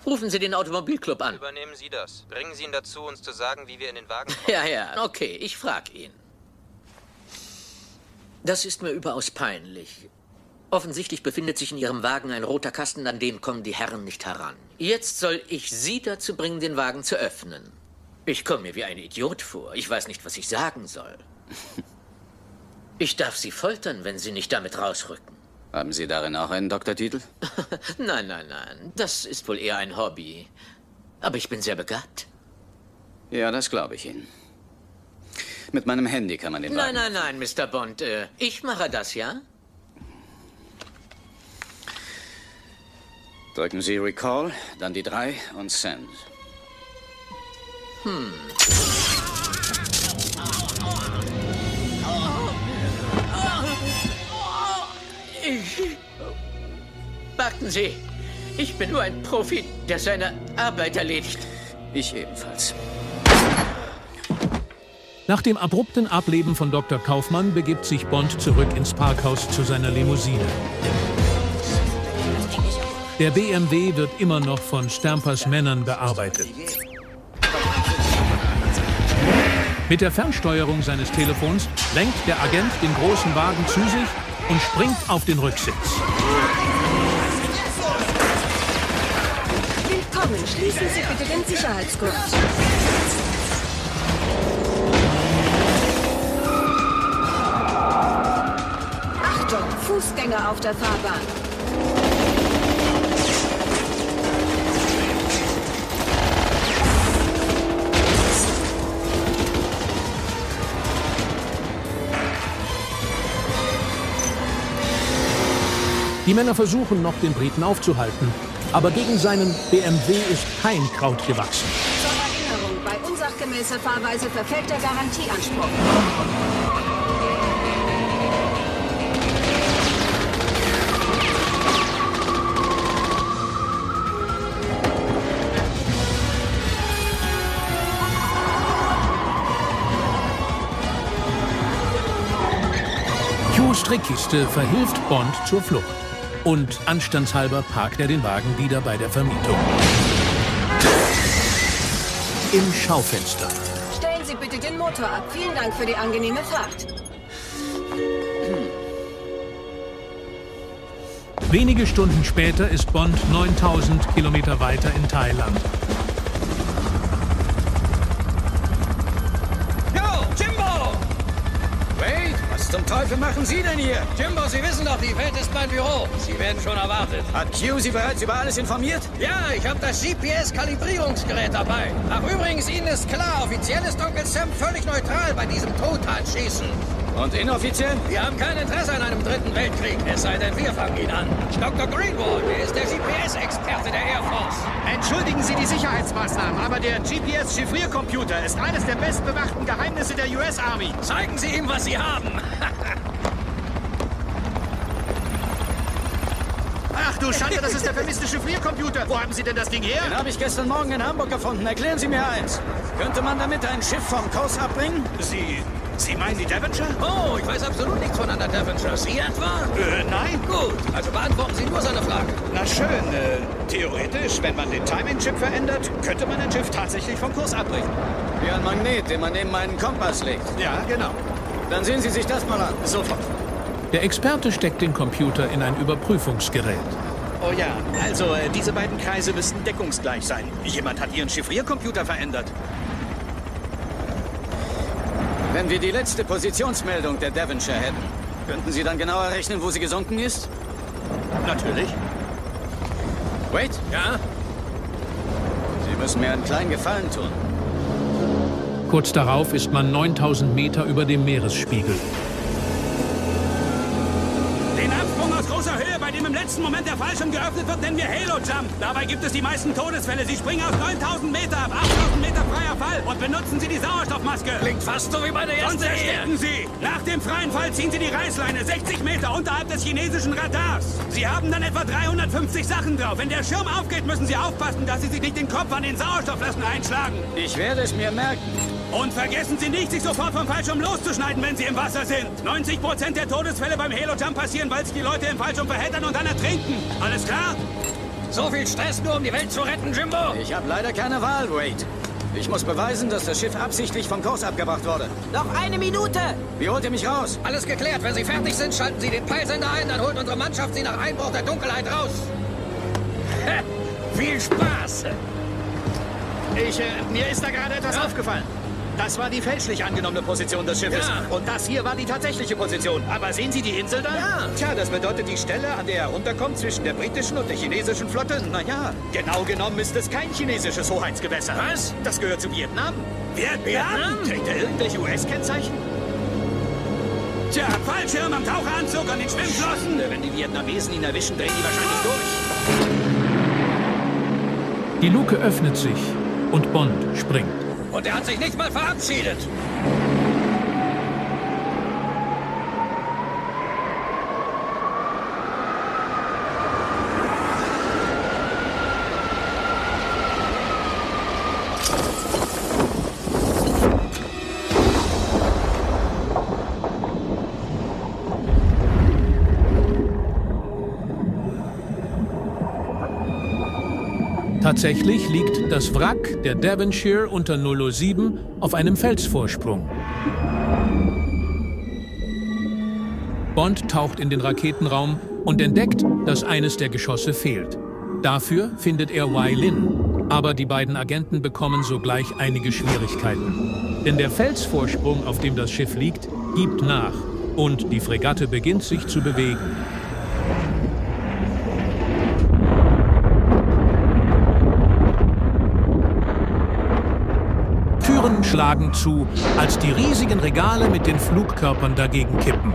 Rufen Sie den Automobilclub an. Übernehmen Sie das. Bringen Sie ihn dazu, uns zu sagen, wie wir in den Wagen kommen. Ja, ja, okay, ich frag ihn. Das ist mir überaus peinlich. Offensichtlich befindet sich in Ihrem Wagen ein roter Kasten, an den kommen die Herren nicht heran. Jetzt soll ich Sie dazu bringen, den Wagen zu öffnen. Ich komme mir wie ein Idiot vor. Ich weiß nicht, was ich sagen soll. Ich darf Sie foltern, wenn Sie nicht damit rausrücken. Haben Sie darin auch einen Doktortitel? nein, nein, nein. Das ist wohl eher ein Hobby. Aber ich bin sehr begabt. Ja, das glaube ich Ihnen. Mit meinem Handy kann man den Nein, nein, nein, Mr. Bond. Äh, ich mache das, ja? Drücken Sie Recall, dann die drei und Send. Hm. Warten Sie. Ich bin nur ein Profi, der seine Arbeit erledigt. Ich ebenfalls. Nach dem abrupten Ableben von Dr. Kaufmann begibt sich Bond zurück ins Parkhaus zu seiner Limousine. Der BMW wird immer noch von Stampers Männern bearbeitet. Mit der Fernsteuerung seines Telefons lenkt der Agent den großen Wagen zu sich und springt auf den Rücksitz. Willkommen. Schließen Sie bitte den Sicherheitsgurt. Achtung, Fußgänger auf der Fahrbahn. Die Männer versuchen noch, den Briten aufzuhalten. Aber gegen seinen BMW ist kein Kraut gewachsen. Zur Erinnerung, bei unsachgemäßer Fahrweise verfällt der Garantieanspruch. Hughes Trickkiste verhilft Bond zur Flucht. Und anstandshalber parkt er den Wagen wieder bei der Vermietung. Im Schaufenster. Stellen Sie bitte den Motor ab. Vielen Dank für die angenehme Fahrt. Wenige Stunden später ist Bond 9000 Kilometer weiter in Thailand. Yo, Jimbo! Wait, Teufel machen Sie denn hier? Jimbo, Sie wissen doch, die Welt ist mein Büro. Sie werden schon erwartet. Hat Q Sie bereits über alles informiert? Ja, ich habe das GPS-Kalibrierungsgerät dabei. Ach, übrigens, Ihnen ist klar, offiziell ist Onkel Sam völlig neutral bei diesem Totalschießen. Und inoffiziell? Wir haben kein Interesse an einem dritten Weltkrieg, es sei denn, wir fangen ihn an. Dr. Greenwald, er ist der GPS-Experte der Air Force. Entschuldigen Sie die Sicherheitsmaßnahmen, aber der GPS-Chiffriercomputer ist eines der bestbewachten Geheimnisse der US Army. Zeigen Sie ihm, was Sie haben. du Schande, das ist der vermisste Chiffriercomputer. Wo haben Sie denn das Ding her? Den habe ich gestern Morgen in Hamburg gefunden. Erklären Sie mir eins. Könnte man damit ein Schiff vom Kurs abbringen? Sie... Sie meinen die Devonshire? Oh, ich weiß absolut nichts von einer Devonshire. Sie etwa? Äh, nein. Gut, also beantworten Sie nur seine Frage. Na schön, äh, theoretisch, wenn man den Timing-Chip verändert, könnte man ein Schiff tatsächlich vom Kurs abbrechen. Wie ein Magnet, den man neben einen Kompass legt. Ja, genau. Dann sehen Sie sich das mal an. Sofort. Der Experte steckt den Computer in ein Überprüfungsgerät. Oh ja, also äh, diese beiden Kreise müssten deckungsgleich sein. Jemand hat Ihren Chiffriercomputer verändert. Wenn wir die letzte Positionsmeldung der Devonshire hätten, könnten Sie dann genauer rechnen, wo sie gesunken ist? Natürlich. Wait. Ja? Sie müssen mir einen kleinen Gefallen tun. Kurz darauf ist man 9000 Meter über dem Meeresspiegel. Den Absprung aus großer Höhe, bei dem im letzten Moment der Fallschirm geöffnet wird, nennen wir Halo Jump. Dabei gibt es die meisten Todesfälle. Sie springen aus 9000 Meter ab, 8000 Meter freier Fall und benutzen Sie die Sauerstoffmaske. Klingt fast so wie meine erste Sonst ersticken Sie. Nach dem freien Fall ziehen Sie die Reißleine 60 Meter unterhalb des chinesischen Radars. Sie haben dann etwa 350 Sachen drauf. Wenn der Schirm aufgeht, müssen Sie aufpassen, dass Sie sich nicht den Kopf an den Sauerstoffflaschen einschlagen. Ich werde es mir merken. Und vergessen Sie nicht, sich sofort vom Fallschirm loszuschneiden, wenn Sie im Wasser sind. 90% der Todesfälle beim Halo-Jump passieren, weil sich die Leute im Fallschirm verheddern und dann ertrinken. Alles klar? So viel Stress nur, um die Welt zu retten, Jimbo? Ich habe leider keine Wahl, Wade. Ich muss beweisen, dass das Schiff absichtlich vom Kurs abgebracht wurde. Noch eine Minute! Wie holt ihr mich raus? Alles geklärt. Wenn Sie fertig sind, schalten Sie den Peilsender ein, dann holt unsere Mannschaft Sie nach Einbruch der Dunkelheit raus. Viel Spaß! Ich, äh, mir ist da gerade etwas aufgefallen. Das war die fälschlich angenommene Position des Schiffes. Ja. Und das hier war die tatsächliche Position. Aber sehen Sie die Insel da? Ja. Tja, das bedeutet die Stelle, an der er runterkommt zwischen der britischen und der chinesischen Flotte. Naja, genau genommen ist es kein chinesisches Hoheitsgewässer. Was? Das gehört zu Vietnam. Vietnam? Trägt er irgendwelche US-Kennzeichen? Tja, Fallschirm am Taucheranzug und den Schwimmflossen. Wenn die Vietnamesen ihn erwischen, drehen die wahrscheinlich durch. Die Luke öffnet sich und Bond springt. Und er hat sich nicht mal verabschiedet. Tatsächlich liegt das Wrack der Devonshire unter 007 auf einem Felsvorsprung. Bond taucht in den Raketenraum und entdeckt, dass eines der Geschosse fehlt. Dafür findet er Wai Lin, aber die beiden Agenten bekommen sogleich einige Schwierigkeiten. Denn der Felsvorsprung, auf dem das Schiff liegt, gibt nach und die Fregatte beginnt sich zu bewegen. Türen schlagen zu, als die riesigen Regale mit den Flugkörpern dagegen kippen.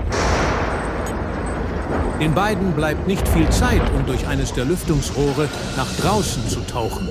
Den beiden bleibt nicht viel Zeit, um durch eines der Lüftungsrohre nach draußen zu tauchen.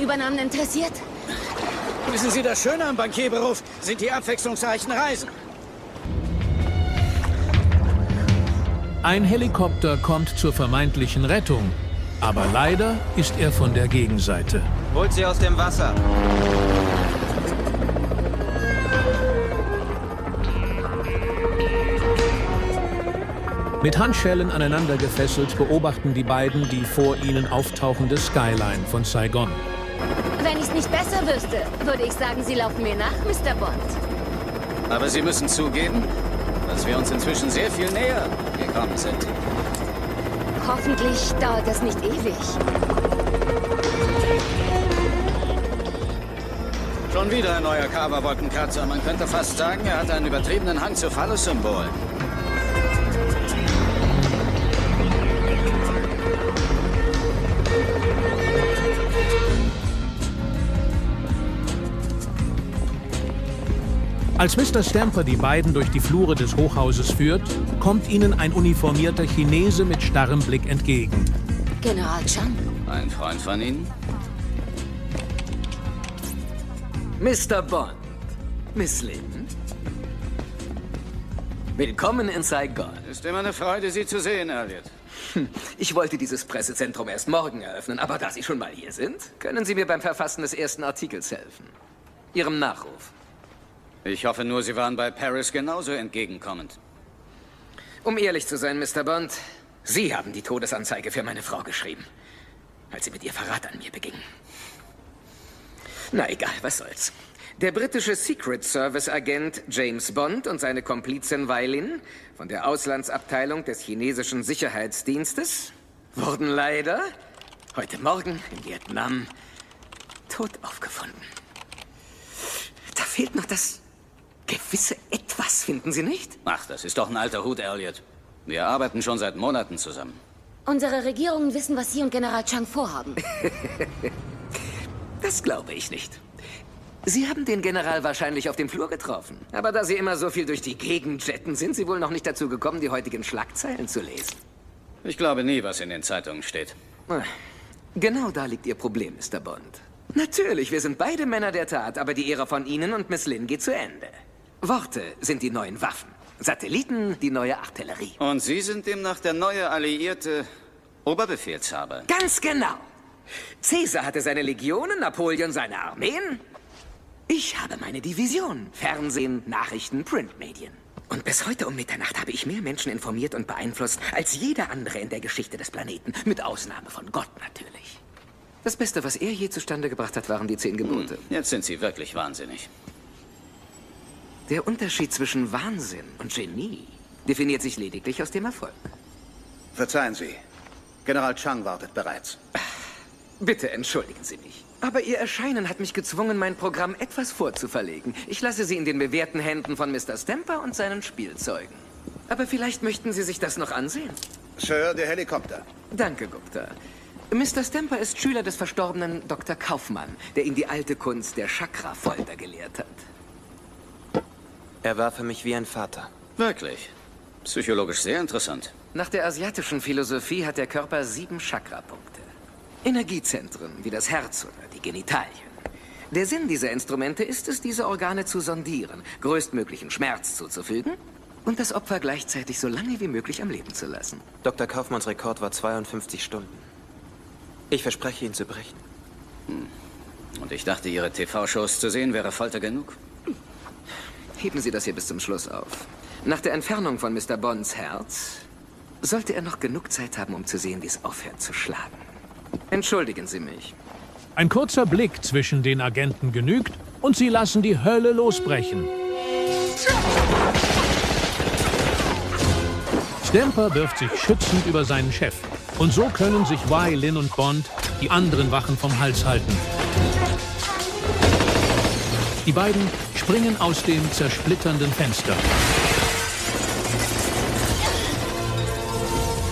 Übernahmen interessiert? Wissen Sie, das Schöne am Bankierberuf sind die abwechslungsreichen Reisen. Ein Helikopter kommt zur vermeintlichen Rettung, aber leider ist er von der Gegenseite. Holt sie aus dem Wasser. Mit Handschellen aneinander gefesselt beobachten die beiden die vor ihnen auftauchende Skyline von Saigon. Wenn ich es nicht besser wüsste, würde ich sagen, Sie laufen mir nach, Mr. Bond. Aber Sie müssen zugeben, dass wir uns inzwischen sehr viel näher gekommen sind. Hoffentlich dauert das nicht ewig. Schon wieder ein neuer Carver-Wolkenkratzer. Man könnte fast sagen, er hat einen übertriebenen Hang zu Phallus-Symbolen. Als Mr. Stamper die beiden durch die Flure des Hochhauses führt, kommt ihnen ein uniformierter Chinese mit starrem Blick entgegen. General Chang. Ein Freund von Ihnen? Mr. Bond, Miss Lin. Willkommen in Saigon. Ist immer eine Freude, Sie zu sehen, Elliot. Ich wollte dieses Pressezentrum erst morgen eröffnen, aber da Sie schon mal hier sind, können Sie mir beim Verfassen des ersten Artikels helfen. Ihrem Nachruf. Ich hoffe nur, Sie waren bei Paris genauso entgegenkommend. Um ehrlich zu sein, Mr. Bond, Sie haben die Todesanzeige für meine Frau geschrieben, als sie mit ihr Verrat an mir beging. Na egal, was soll's. Der britische Secret Service Agent James Bond und seine Komplizin Weilin von der Auslandsabteilung des chinesischen Sicherheitsdienstes wurden leider heute Morgen in Vietnam tot aufgefunden. Da fehlt noch das gewisse Etwas, finden Sie nicht? Ach, das ist doch ein alter Hut, Elliot. Wir arbeiten schon seit Monaten zusammen. Unsere Regierungen wissen, was Sie und General Chang vorhaben. Das glaube ich nicht. Sie haben den General wahrscheinlich auf dem Flur getroffen. Aber da Sie immer so viel durch die Gegend jetten, sind Sie wohl noch nicht dazu gekommen, die heutigen Schlagzeilen zu lesen. Ich glaube nie, was in den Zeitungen steht. Genau da liegt Ihr Problem, Mr. Bond. Natürlich, wir sind beide Männer der Tat, aber die Ehre von Ihnen und Miss Lynn geht zu Ende. Worte sind die neuen Waffen. Satelliten, die neue Artillerie. Und Sie sind demnach der neue alliierte Oberbefehlshaber. Ganz genau. Caesar hatte seine Legionen, Napoleon seine Armeen. Ich habe meine Division. Fernsehen, Nachrichten, Printmedien. Und bis heute um Mitternacht habe ich mehr Menschen informiert und beeinflusst als jeder andere in der Geschichte des Planeten. Mit Ausnahme von Gott natürlich. Das Beste, was er je zustande gebracht hat, waren die zehn Gebote. Hm, jetzt sind Sie wirklich wahnsinnig. Der Unterschied zwischen Wahnsinn und Genie definiert sich lediglich aus dem Erfolg. Verzeihen Sie. General Chang wartet bereits. Bitte entschuldigen Sie mich. Aber Ihr Erscheinen hat mich gezwungen, mein Programm etwas vorzuverlegen. Ich lasse Sie in den bewährten Händen von Mr. Stamper und seinen Spielzeugen. Aber vielleicht möchten Sie sich das noch ansehen. Sir, der Helikopter. Danke, Gupta. Mr. Stamper ist Schüler des verstorbenen Dr. Kaufmann, der ihn die alte Kunst der Chakra-Folter gelehrt hat. Er war für mich wie ein Vater. Wirklich? Psychologisch sehr interessant. Nach der asiatischen Philosophie hat der Körper sieben Chakrapunkte. Energiezentren wie das Herz oder die Genitalien. Der Sinn dieser Instrumente ist es, diese Organe zu sondieren, größtmöglichen Schmerz zuzufügen und das Opfer gleichzeitig so lange wie möglich am Leben zu lassen. Dr. Kaufmanns Rekord war 52 Stunden. Ich verspreche, ihn zu brechen. Hm. Und ich dachte, Ihre TV-Shows zu sehen wäre Folter genug. Heben Sie das hier bis zum Schluss auf. Nach der Entfernung von Mr. Bonds Herz sollte er noch genug Zeit haben, um zu sehen, wie es aufhört zu schlagen. Entschuldigen Sie mich. Ein kurzer Blick zwischen den Agenten genügt und sie lassen die Hölle losbrechen. Stamper wirft sich schützend über seinen Chef. Und so können sich Y, Lin und Bond die anderen Wachen vom Hals halten. Die beiden springen aus dem zersplitternden Fenster.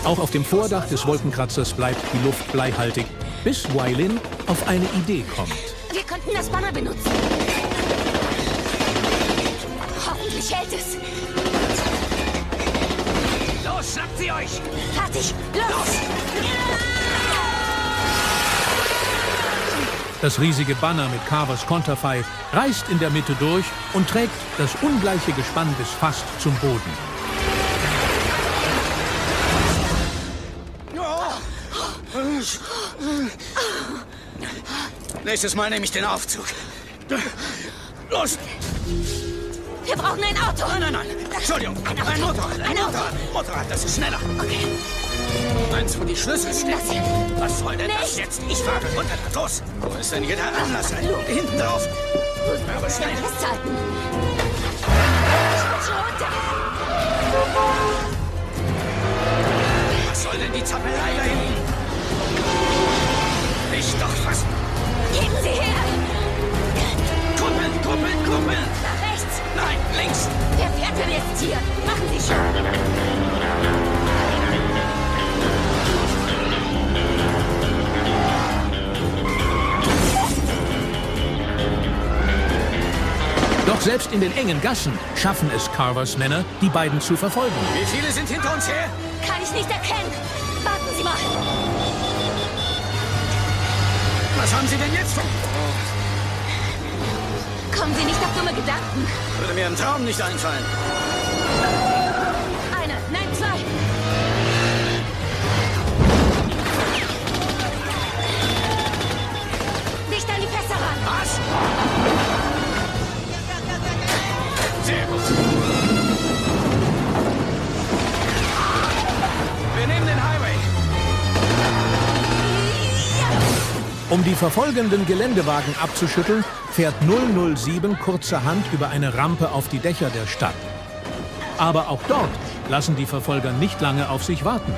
Auch auf dem Vordach des Wolkenkratzers bleibt die Luft bleihaltig, bis Wylin auf eine Idee kommt. Wir könnten das Banner benutzen. Hoffentlich hält es. Los, schnappt sie euch! Fertig! Los! Das riesige Banner mit Carvers Konterfei reißt in der Mitte durch und trägt das ungleiche Gespann bis fast zum Boden. Nächstes Mal nehme ich den Aufzug. Los! Wir brauchen ein Auto! Nein, nein, nein! Entschuldigung! Ein, ein Motorrad! Ein, Motorrad! Motorrad, das ist schneller! Okay. Eins, wo die Schlüssel stecken. Was soll denn Nicht. das jetzt? Ich fahre runter, los! Wo ist denn jeder Anlass? Hinten drauf! Aber schnell! Festhalten! Was soll denn die Zappelei da hinten? Nicht doch fassen! Geben Sie her! Kuppeln, kuppeln, kuppeln! Nach rechts! Nein, links! Der fährt denn jetzt hier! Machen Sie schon! Doch selbst in den engen Gassen schaffen es Carvers Männer, die beiden zu verfolgen. Wie viele sind hinter uns her? Kann ich nicht erkennen. Warten Sie mal. Was haben Sie denn jetzt vor? Kommen Sie nicht auf dumme Gedanken. Würde mir im Traum nicht einfallen. Eine, nein, zwei. Um die verfolgenden Geländewagen abzuschütteln, fährt 007 kurzerhand über eine Rampe auf die Dächer der Stadt. Aber auch dort lassen die Verfolger nicht lange auf sich warten.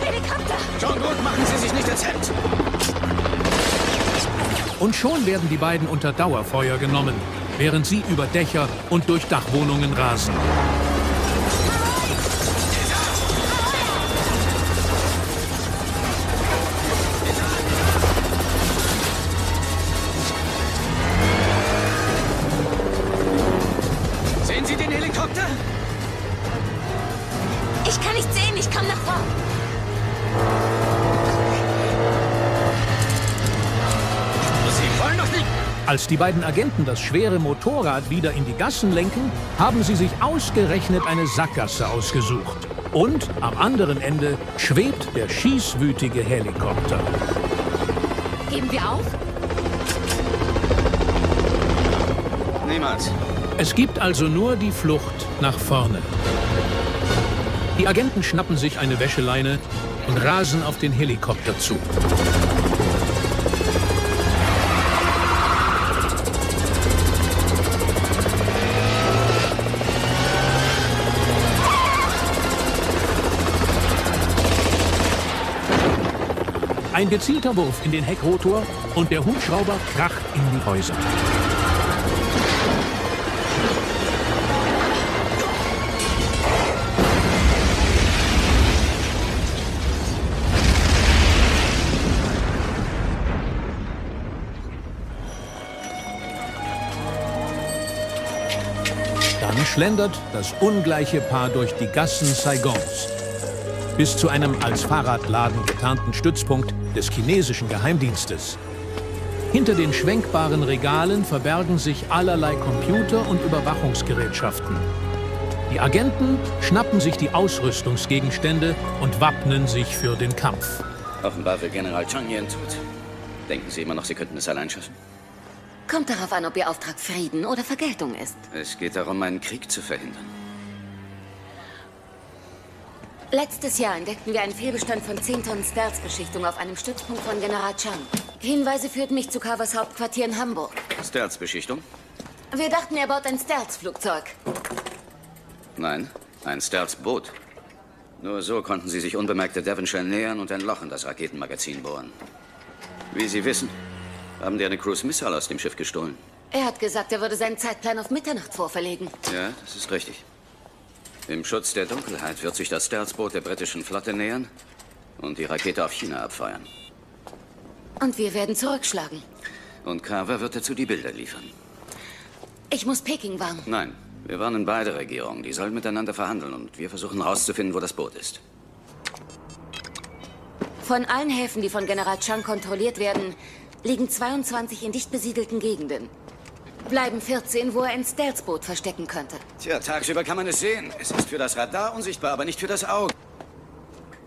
Helikopter! Schon gut, machen Sie sich nicht ins Hemd. Und schon werden die beiden unter Dauerfeuer genommen, während sie über Dächer und durch Dachwohnungen rasen. Als die beiden Agenten das schwere Motorrad wieder in die Gassen lenken, haben sie sich ausgerechnet eine Sackgasse ausgesucht. Und am anderen Ende schwebt der schießwütige Helikopter. Geben wir auf? Niemals. Es gibt also nur die Flucht nach vorne. Die Agenten schnappen sich eine Wäscheleine und rasen auf den Helikopter zu. Ein gezielter Wurf in den Heckrotor und der Hubschrauber kracht in die Häuser. Dann schlendert das ungleiche Paar durch die Gassen Saigons bis zu einem als Fahrradladen getarnten Stützpunkt des chinesischen Geheimdienstes. Hinter den schwenkbaren Regalen verbergen sich allerlei Computer und Überwachungsgerätschaften. Die Agenten schnappen sich die Ausrüstungsgegenstände und wappnen sich für den Kampf. Offenbar will General Chang Yen tot. Denken Sie immer noch, Sie könnten es allein schaffen? Kommt darauf an, ob Ihr Auftrag Frieden oder Vergeltung ist. Es geht darum, einen Krieg zu verhindern. Letztes Jahr entdeckten wir einen Fehlbestand von 10 Tonnen Stealth-Beschichtung auf einem Stützpunkt von General Chang. Hinweise führten mich zu Carvers Hauptquartier in Hamburg. Stealth-Beschichtung? Wir dachten, er baut ein Stealth-Flugzeug. Nein, ein Stealth-Boot. Nur so konnten sie sich unbemerkt der Devonshire nähern und ein Loch in das Raketenmagazin bohren. Wie Sie wissen, haben die eine Cruise Missile aus dem Schiff gestohlen. Er hat gesagt, er würde seinen Zeitplan auf Mitternacht vorverlegen. Ja, das ist richtig. Im Schutz der Dunkelheit wird sich das Stealth-Boot der britischen Flotte nähern und die Rakete auf China abfeuern. Und wir werden zurückschlagen. Und Carver wird dazu die Bilder liefern. Ich muss Peking warnen. Nein, wir warnen beide Regierungen. Die sollen miteinander verhandeln und wir versuchen herauszufinden, wo das Boot ist. Von allen Häfen, die von General Chang kontrolliert werden, liegen 22 in dicht besiedelten Gegenden. Bleiben 14, wo er ein Stealth-Boot verstecken könnte. Tja, tagsüber kann man es sehen. Es ist für das Radar unsichtbar, aber nicht für das Auge.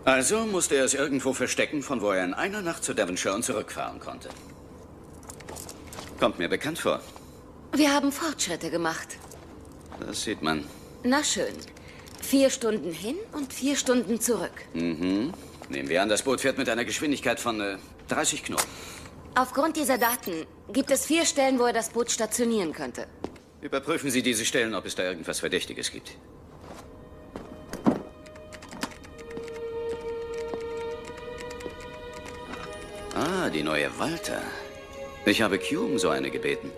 Also musste er es irgendwo verstecken, von wo er in einer Nacht zu Devonshire und zurückfahren konnte. Kommt mir bekannt vor. Wir haben Fortschritte gemacht. Das sieht man. Na schön. Vier Stunden hin und vier Stunden zurück. Mhm. Nehmen wir an, das Boot fährt mit einer Geschwindigkeit von äh, 30 Knoten. Aufgrund dieser Daten gibt es vier Stellen, wo er das Boot stationieren könnte. Überprüfen Sie diese Stellen, ob es da irgendwas Verdächtiges gibt. Ah, die neue Walter. Ich habe Q um so eine gebeten.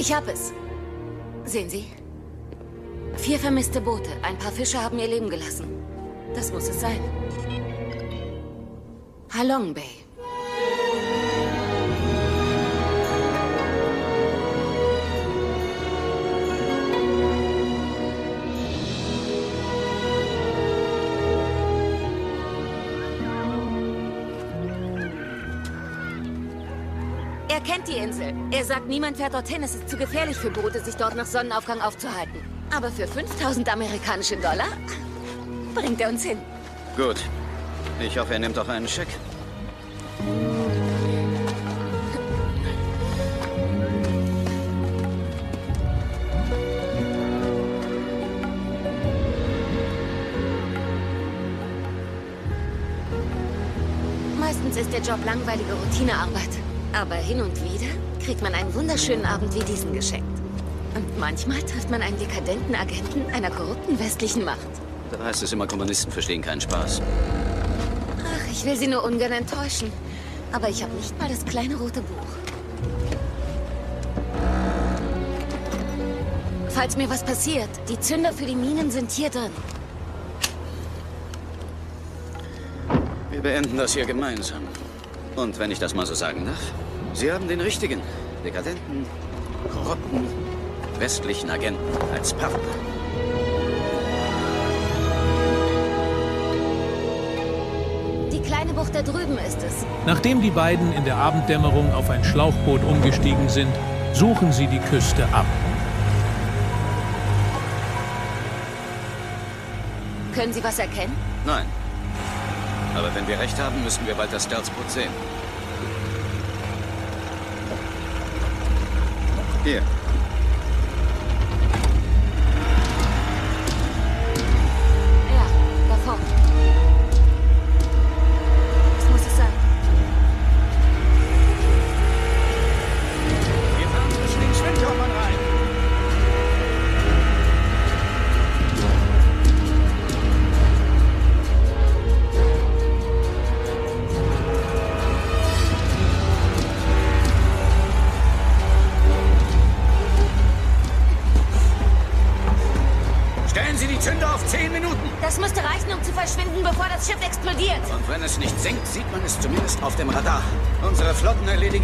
Ich habe es. Sehen Sie? Vier vermisste Boote. Ein paar Fische haben ihr Leben gelassen. Das muss es sein. Halong Bay. Kennt die Insel. Er sagt, niemand fährt dorthin. Es ist zu gefährlich für Boote, sich dort nach Sonnenaufgang aufzuhalten. Aber für 5000 amerikanische Dollar bringt er uns hin. Gut. Ich hoffe, er nimmt auch einen Scheck. Meistens ist der Job langweilige Routinearbeit. Aber hin und wieder kriegt man einen wunderschönen Abend wie diesen geschenkt. Und manchmal trifft man einen dekadenten Agenten einer korrupten westlichen Macht. Da heißt es immer, Kommunisten verstehen keinen Spaß. Ach, ich will Sie nur ungern enttäuschen. Aber ich habe nicht mal das kleine rote Buch. Falls mir was passiert, die Zünder für die Minen sind hier drin. Wir beenden das hier gemeinsam. Und wenn ich das mal so sagen darf, Sie haben den richtigen, dekadenten, korrupten, westlichen Agenten als Partner. Die kleine Bucht da drüben ist es. Nachdem die beiden in der Abenddämmerung auf ein Schlauchboot umgestiegen sind, suchen sie die Küste ab. Können Sie was erkennen? Nein. Wenn wir recht haben, müssen wir bald das Stealthboot sehen.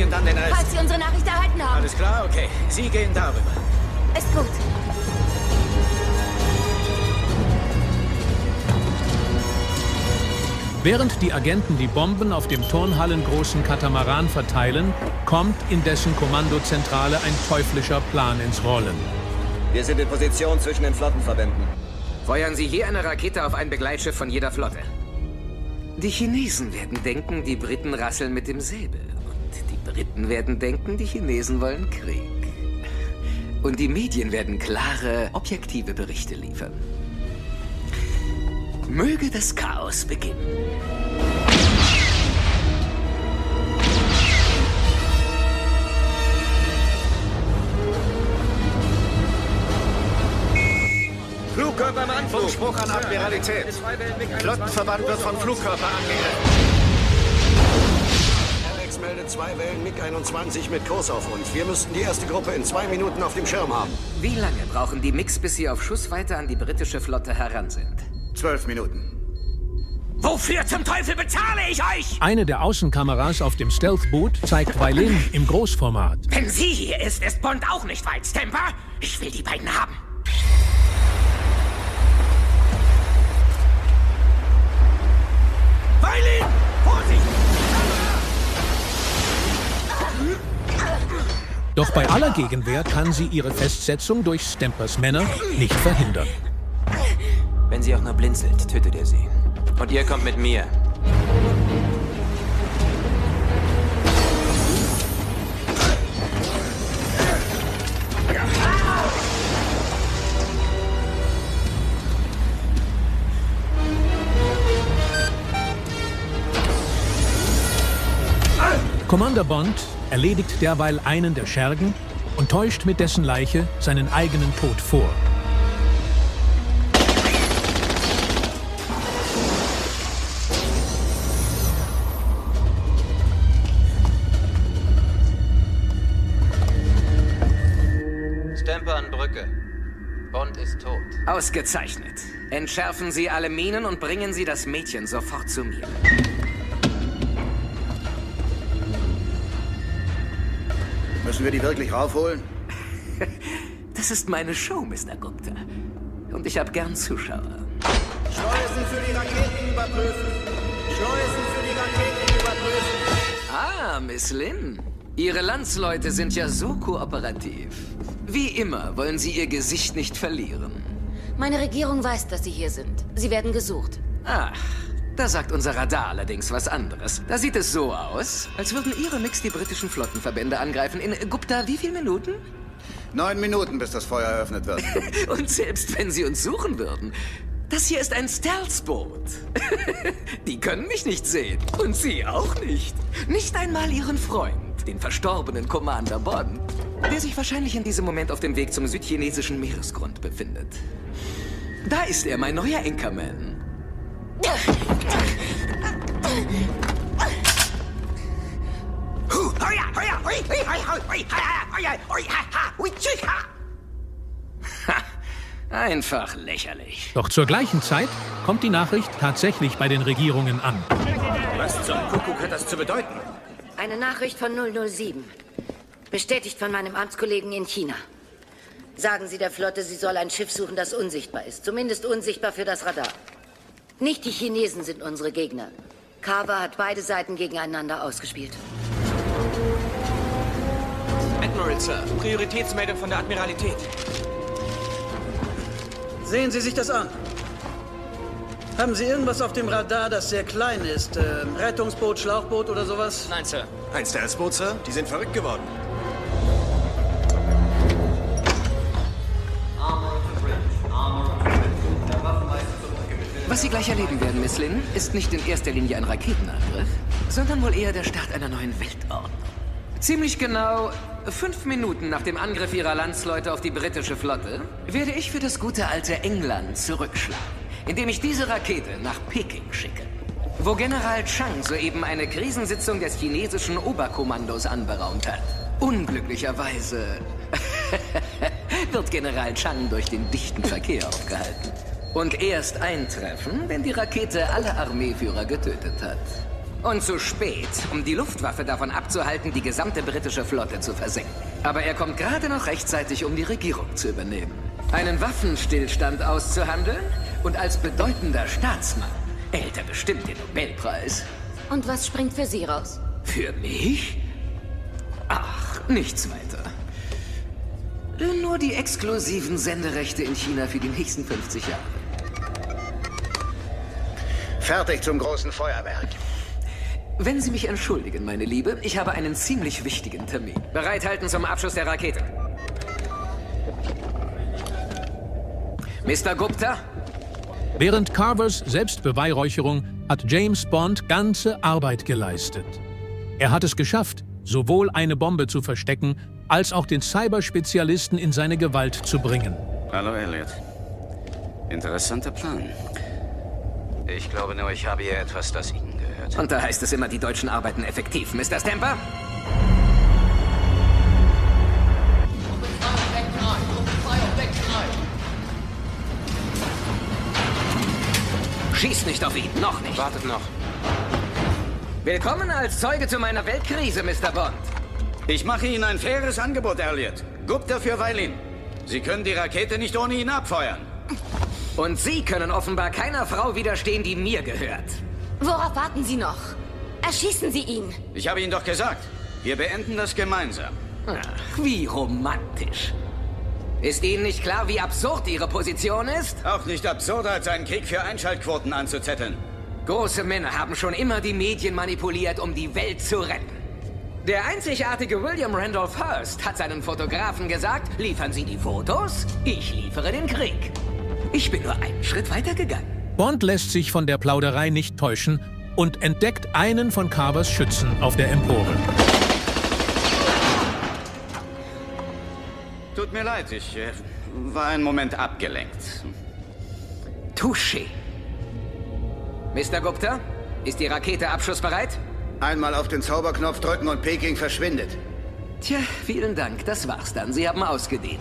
Erledigen dann den Rest. Falls Sie unsere Nachricht erhalten haben. Alles klar? Okay. Sie gehen darüber. Ist gut. Während die Agenten die Bomben auf dem turnhallengroßen Katamaran verteilen, kommt in dessen Kommandozentrale ein teuflischer Plan ins Rollen. Wir sind in Position zwischen den Flottenverbänden. Feuern Sie je eine Rakete auf ein Begleitschiff von jeder Flotte. Die Chinesen werden denken, die Briten rasseln mit dem Säbel. Briten werden denken, die Chinesen wollen Krieg. Und die Medien werden klare, objektive Berichte liefern. Möge das Chaos beginnen. Flugkörper im Anflug. Funkspruch an Admiralität. Flottenverband wird von Flugkörper angegriffen. Meldet zwei Wellen MiG-21 mit Kurs auf uns. Wir müssten die erste Gruppe in zwei Minuten auf dem Schirm haben. Wie lange brauchen die Mix, bis sie auf Schussweite an die britische Flotte heran sind? Zwölf Minuten. Wofür zum Teufel bezahle ich euch? Eine der Außenkameras auf dem Stealthboot zeigt Weilin im Großformat. Wenn sie hier ist, ist Bond auch nicht weit. Stamper, ich will die beiden haben. Weilin! Vorsicht! Doch bei aller Gegenwehr kann sie ihre Festsetzung durch Stempers Männer nicht verhindern. Wenn sie auch nur blinzelt, tötet er sie. Und ihr kommt mit mir. Commander Bond erledigt derweil einen der Schergen und täuscht mit dessen Leiche seinen eigenen Tod vor. Stamper an Brücke. Bond ist tot. Ausgezeichnet. Entschärfen Sie alle Minen und bringen Sie das Mädchen sofort zu mir. Müssen wir die wirklich raufholen? Das ist meine Show, Mr. Gupta. Und ich habe gern Zuschauer. Schleusen für die Raketen überprüfen. Schleusen für die Raketen überprüfen. Ah, Miss Lin. Ihre Landsleute sind ja so kooperativ. Wie immer wollen Sie Ihr Gesicht nicht verlieren. Meine Regierung weiß, dass Sie hier sind. Sie werden gesucht. Ach, da sagt unser Radar allerdings was anderes. Da sieht es so aus, als würden Ihre Mix die britischen Flottenverbände angreifen. In Gupta, wie viele Minuten? Neun Minuten, bis das Feuer eröffnet wird. Und selbst wenn Sie uns suchen würden, das hier ist ein Stealth-Boot. Die können mich nicht sehen. Und Sie auch nicht. Nicht einmal Ihren Freund, den verstorbenen Commander Bond, der sich wahrscheinlich in diesem Moment auf dem Weg zum südchinesischen Meeresgrund befindet. Da ist er, mein neuer Anchorman. Einfach lächerlich. Doch zur gleichen Zeit kommt die Nachricht tatsächlich bei den Regierungen an. Was zum Kuckuck hat das zu bedeuten? Eine Nachricht von 007. Bestätigt von meinem Amtskollegen in China. Sagen Sie der Flotte, sie soll ein Schiff suchen, das unsichtbar ist. Zumindest unsichtbar für das Radar. Nicht die Chinesen sind unsere Gegner. Carver hat beide Seiten gegeneinander ausgespielt. Admiral, Sir. Prioritätsmeldung von der Admiralität. Sehen Sie sich das an. Haben Sie irgendwas auf dem Radar, das sehr klein ist? Äh, Rettungsboot, Schlauchboot oder sowas? Nein, Sir. Ein Stealthboot, Sir? Die sind verrückt geworden. Was Sie gleich erleben werden, Miss Lin, ist nicht in erster Linie ein Raketenangriff, sondern wohl eher der Start einer neuen Weltordnung. Ziemlich genau fünf Minuten nach dem Angriff Ihrer Landsleute auf die britische Flotte werde ich für das gute alte England zurückschlagen, indem ich diese Rakete nach Peking schicke. Wo General Chang soeben eine Krisensitzung des chinesischen Oberkommandos anberaumt hat. Unglücklicherweise wird General Chang durch den dichten Verkehr aufgehalten. Und erst eintreffen, wenn die Rakete alle Armeeführer getötet hat. Und zu spät, um die Luftwaffe davon abzuhalten, die gesamte britische Flotte zu versenken. Aber er kommt gerade noch rechtzeitig, um die Regierung zu übernehmen. Einen Waffenstillstand auszuhandeln und als bedeutender Staatsmann erhält er bestimmt den Nobelpreis. Und was springt für Sie raus? Für mich? Ach, nichts weiter. Nur die exklusiven Senderechte in China für die nächsten 50 Jahre. Fertig zum großen Feuerwerk. Wenn Sie mich entschuldigen, meine Liebe, ich habe einen ziemlich wichtigen Termin. Bereithalten zum Abschuss der Rakete. Mr. Gupta? Während Carvers Selbstbeweihräucherung hat James Bond ganze Arbeit geleistet. Er hat es geschafft, sowohl eine Bombe zu verstecken, als auch den Cyberspezialisten in seine Gewalt zu bringen. Hallo, Elliot. Interessanter Plan. Ich glaube nur, ich habe hier etwas, das Ihnen gehört. Und da heißt es immer, die Deutschen arbeiten effektiv, Mr. Stamper? Schieß nicht auf ihn, noch nicht. Wartet noch. Willkommen als Zeuge zu meiner Weltkrise, Mr. Bond. Ich mache Ihnen ein faires Angebot, Elliot. Gupta für Weilin. Sie können die Rakete nicht ohne ihn abfeuern. Und Sie können offenbar keiner Frau widerstehen, die mir gehört. Worauf warten Sie noch? Erschießen Sie ihn. Ich habe Ihnen doch gesagt, wir beenden das gemeinsam. Ach, wie romantisch. Ist Ihnen nicht klar, wie absurd Ihre Position ist? Auch nicht absurder, als einen Krieg für Einschaltquoten anzuzetteln. Große Männer haben schon immer die Medien manipuliert, um die Welt zu retten. Der einzigartige William Randolph Hearst hat seinen Fotografen gesagt, liefern Sie die Fotos, ich liefere den Krieg. Ich bin nur einen Schritt weiter gegangen. Bond lässt sich von der Plauderei nicht täuschen und entdeckt einen von Carvers Schützen auf der Empore. Tut mir leid, ich äh, war einen Moment abgelenkt. Touché. Mr. Gupta, ist die Rakete abschussbereit? Einmal auf den Zauberknopf drücken und Peking verschwindet. Tja, vielen Dank. Das war's dann. Sie haben ausgedient.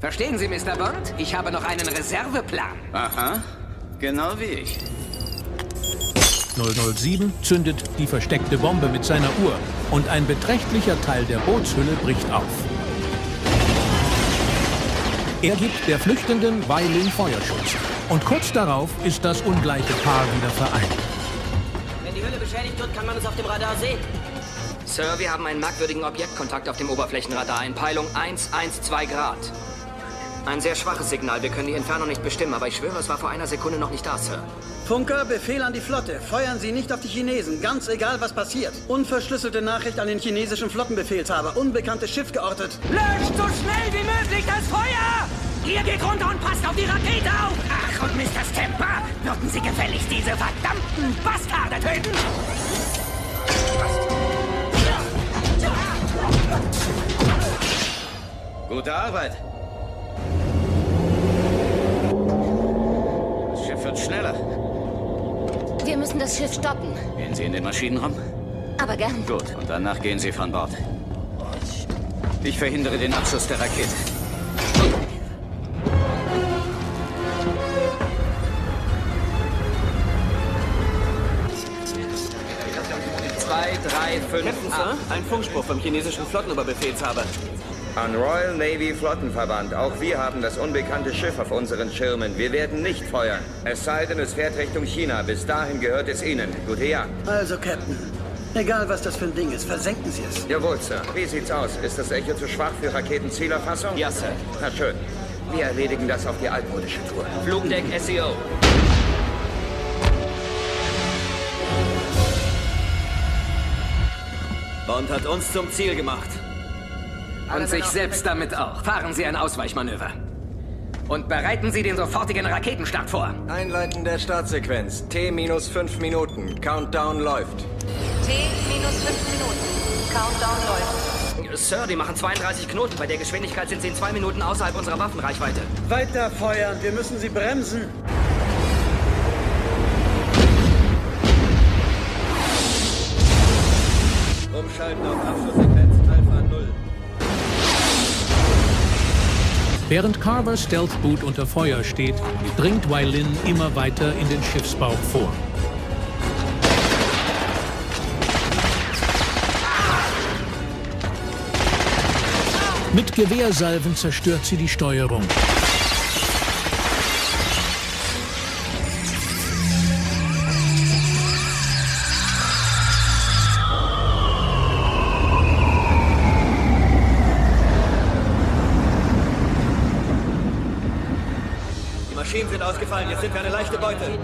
Verstehen Sie, Mr. Bond? Ich habe noch einen Reserveplan. Aha, genau wie ich. 007 zündet die versteckte Bombe mit seiner Uhr und ein beträchtlicher Teil der Bootshülle bricht auf. Er gibt der flüchtenden Weilin Feuerschutz und kurz darauf ist das ungleiche Paar wieder vereint. Wenn die Hülle beschädigt wird, kann man es auf dem Radar sehen. Sir, wir haben einen merkwürdigen Objektkontakt auf dem Oberflächenradar in Peilung 112 Grad. Ein sehr schwaches Signal. Wir können die Entfernung nicht bestimmen, aber ich schwöre, es war vor einer Sekunde noch nicht da, Sir. Funker, Befehl an die Flotte. Feuern Sie nicht auf die Chinesen, ganz egal, was passiert. Unverschlüsselte Nachricht an den chinesischen Flottenbefehlshaber. Unbekanntes Schiff geortet. Löscht so schnell wie möglich das Feuer! Ihr geht runter und passt auf die Rakete auf! Ach, und Mr. Stamper, würden Sie gefälligst diese verdammten Bastarde töten? Gute Arbeit. wird schneller. Wir müssen das Schiff stoppen. Gehen Sie in den Maschinenraum? Aber gern. Gut, und danach gehen Sie von Bord. Ich verhindere den Abschuss der Rakete. Zwei, drei, fünf, Captain, Sir, ein Funkspruch vom chinesischen Flottenoberbefehlshaber. An Royal Navy Flottenverband. Auch wir haben das unbekannte Schiff auf unseren Schirmen. Wir werden nicht feuern. Es sei denn, es fährt Richtung China. Bis dahin gehört es Ihnen. Gute Jagd. Also, Captain, egal was das für ein Ding ist, versenken Sie es. Jawohl, Sir. Wie sieht's aus? Ist das Echo zu schwach für Raketenzielerfassung? Ja, Sir. Na schön. Wir erledigen das auf die altmodische Tour. Flugdeck SEO. Bond hat uns zum Ziel gemacht. Und sich selbst damit auch. Fahren Sie ein Ausweichmanöver. Und bereiten Sie den sofortigen Raketenstart vor. Einleiten der Startsequenz. T minus fünf Minuten. Countdown läuft. T minus 5 Minuten. Countdown läuft. Sir, die machen 32 Knoten. Bei der Geschwindigkeit sind sie in zwei Minuten außerhalb unserer Waffenreichweite. Weiter feuern, wir müssen sie bremsen. Umschalten auf Abschlusssequenz Während Carvers Stealth-Boot unter Feuer steht, dringt Wylin immer weiter in den Schiffsbauch vor. Mit Gewehrsalven zerstört sie die Steuerung. Leichte Beute.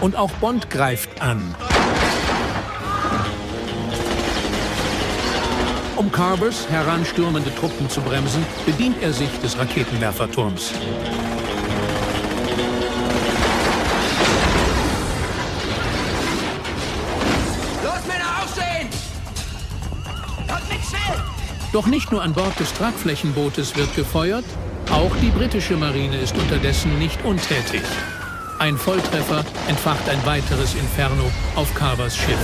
Und auch Bond greift an. Um Carvers heranstürmende Truppen zu bremsen, bedient er sich des Raketenwerferturms. Doch nicht nur an Bord des Tragflächenbootes wird gefeuert, auch die britische Marine ist unterdessen nicht untätig. Ein Volltreffer entfacht ein weiteres Inferno auf Carvers Schiff.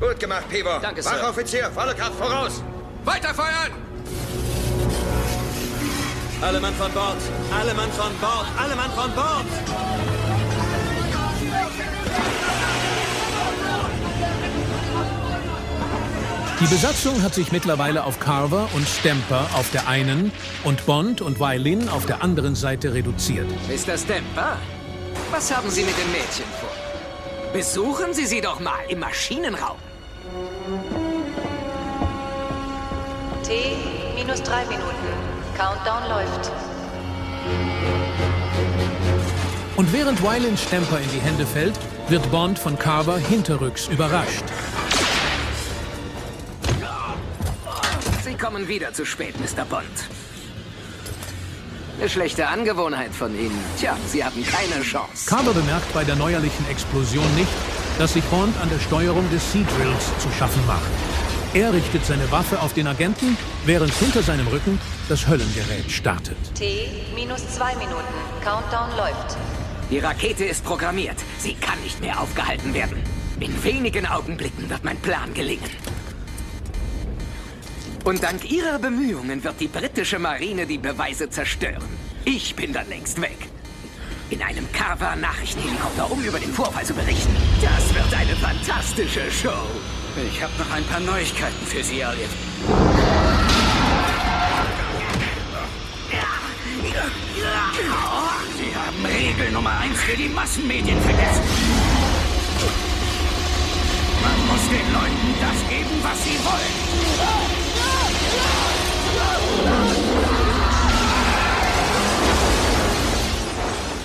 Gut gemacht, Pivo. Danke, Sir. Wachoffizier, volle Kraft voraus. Weiterfeuern! Alle Mann von Bord! Alle Mann von Bord! Alle Mann von Bord! Die Besatzung hat sich mittlerweile auf Carver und Stemper auf der einen und Bond und Wylin auf der anderen Seite reduziert. Mr. Stemper, was haben Sie mit den Mädchen vor? Besuchen Sie sie doch mal im Maschinenraum. T minus 3 Minuten. Countdown läuft. Und während Wylin Stemper in die Hände fällt, wird Bond von Carver hinterrücks überrascht. Sie kommen wieder zu spät, Mr. Bond. Eine schlechte Angewohnheit von Ihnen. Tja, Sie haben keine Chance. Carver bemerkt bei der neuerlichen Explosion nicht, dass sich Bond an der Steuerung des Sea Drills zu schaffen macht. Er richtet seine Waffe auf den Agenten, während hinter seinem Rücken das Höllengerät startet. T minus 2 Minuten. Countdown läuft. Die Rakete ist programmiert. Sie kann nicht mehr aufgehalten werden. In wenigen Augenblicken wird mein Plan gelingen. Und dank Ihrer Bemühungen wird die britische Marine die Beweise zerstören. Ich bin dann längst weg. In einem Carver-Nachrichtenhelikopter, um über den Vorfall zu berichten. Das wird eine fantastische Show. Ich habe noch ein paar Neuigkeiten für Sie, Elliot. Sie haben Regel Nummer eins für die Massenmedien vergessen. Man muss den Leuten das geben, was sie wollen.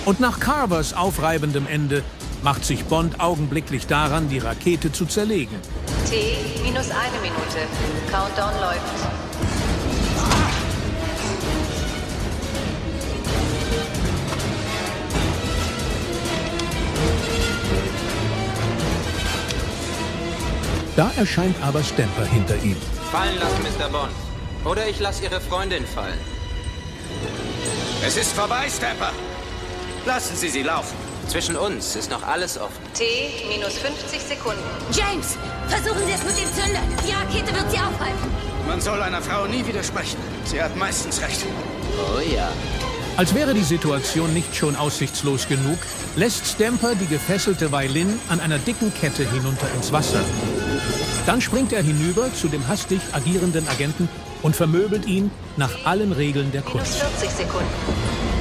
Und nach Carvers aufreibendem Ende macht sich Bond augenblicklich daran, die Rakete zu zerlegen. T minus 1 Minute. Countdown läuft. Da erscheint aber Stemper hinter ihm. Fallen lassen, Mr. Bond. Oder ich lasse Ihre Freundin fallen. Es ist vorbei, Stepper. Lassen Sie sie laufen. Zwischen uns ist noch alles offen. T minus 50 Sekunden. James, versuchen Sie es mit dem Zünder. Die Rakete wird Sie aufhalten. Man soll einer Frau nie widersprechen. Sie hat meistens recht. Oh ja. Als wäre die Situation nicht schon aussichtslos genug, lässt Stamper die gefesselte Weilin an einer dicken Kette hinunter ins Wasser. Dann springt er hinüber zu dem hastig agierenden Agenten und vermöbelt ihn nach allen Regeln der Minus Kunst. 40 Sekunden.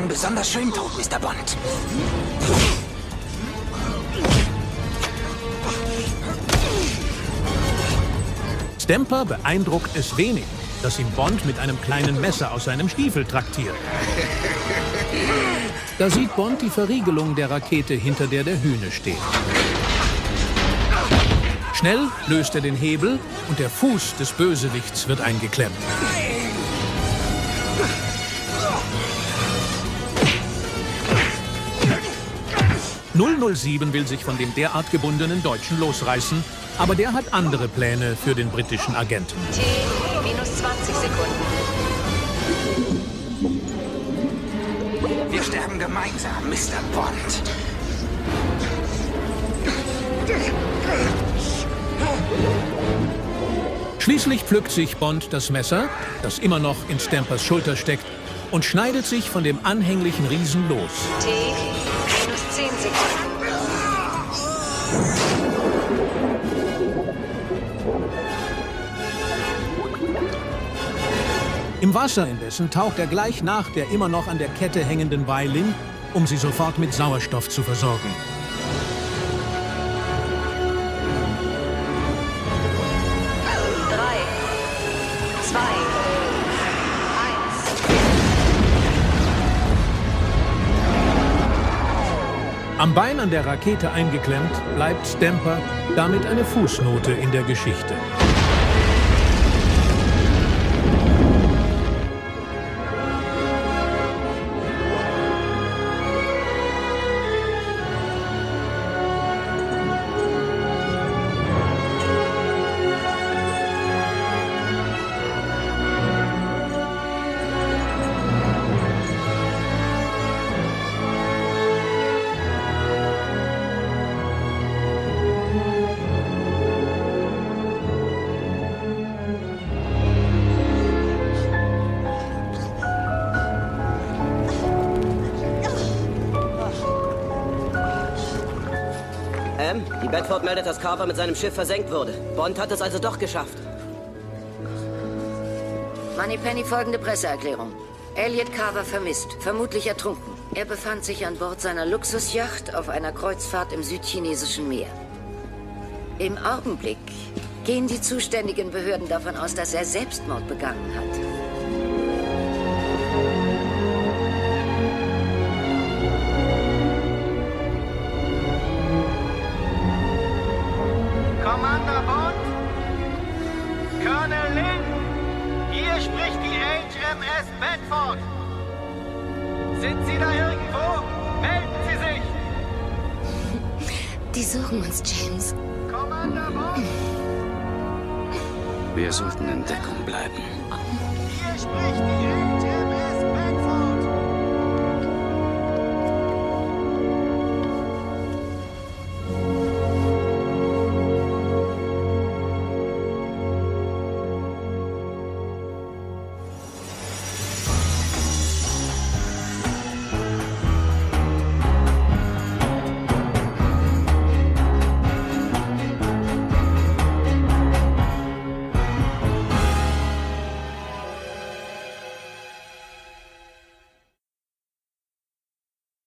Einen besonders schönen Tod, Mr. Bond. Stamper beeindruckt es wenig, dass ihn Bond mit einem kleinen Messer aus seinem Stiefel traktiert. Da sieht Bond die Verriegelung der Rakete, hinter der der Hühne steht. Schnell löst er den Hebel und der Fuß des Bösewichts wird eingeklemmt. ...007 will sich von dem derart gebundenen Deutschen losreißen, aber der hat andere Pläne für den britischen Agenten. T minus 20 Sekunden. Wir sterben gemeinsam, Mr. Bond. Schließlich pflückt sich Bond das Messer, das immer noch in Stampers Schulter steckt, und schneidet sich von dem anhänglichen Riesen los. T minus 10 Sekunden. Im Wasser indessen taucht er gleich nach der immer noch an der Kette hängenden Weilin, um sie sofort mit Sauerstoff zu versorgen. Am Bein an der Rakete eingeklemmt bleibt Stamper damit eine Fußnote in der Geschichte. Bedford meldet, dass Carver mit seinem Schiff versenkt wurde. Bond hat es also doch geschafft. Moneypenny folgende Presseerklärung. Elliot Carver vermisst, vermutlich ertrunken. Er befand sich an Bord seiner Luxusjacht auf einer Kreuzfahrt im südchinesischen Meer. Im Augenblick gehen die zuständigen Behörden davon aus, dass er Selbstmord begangen hat. Wir sollten in Deckung bleiben. Hier spricht die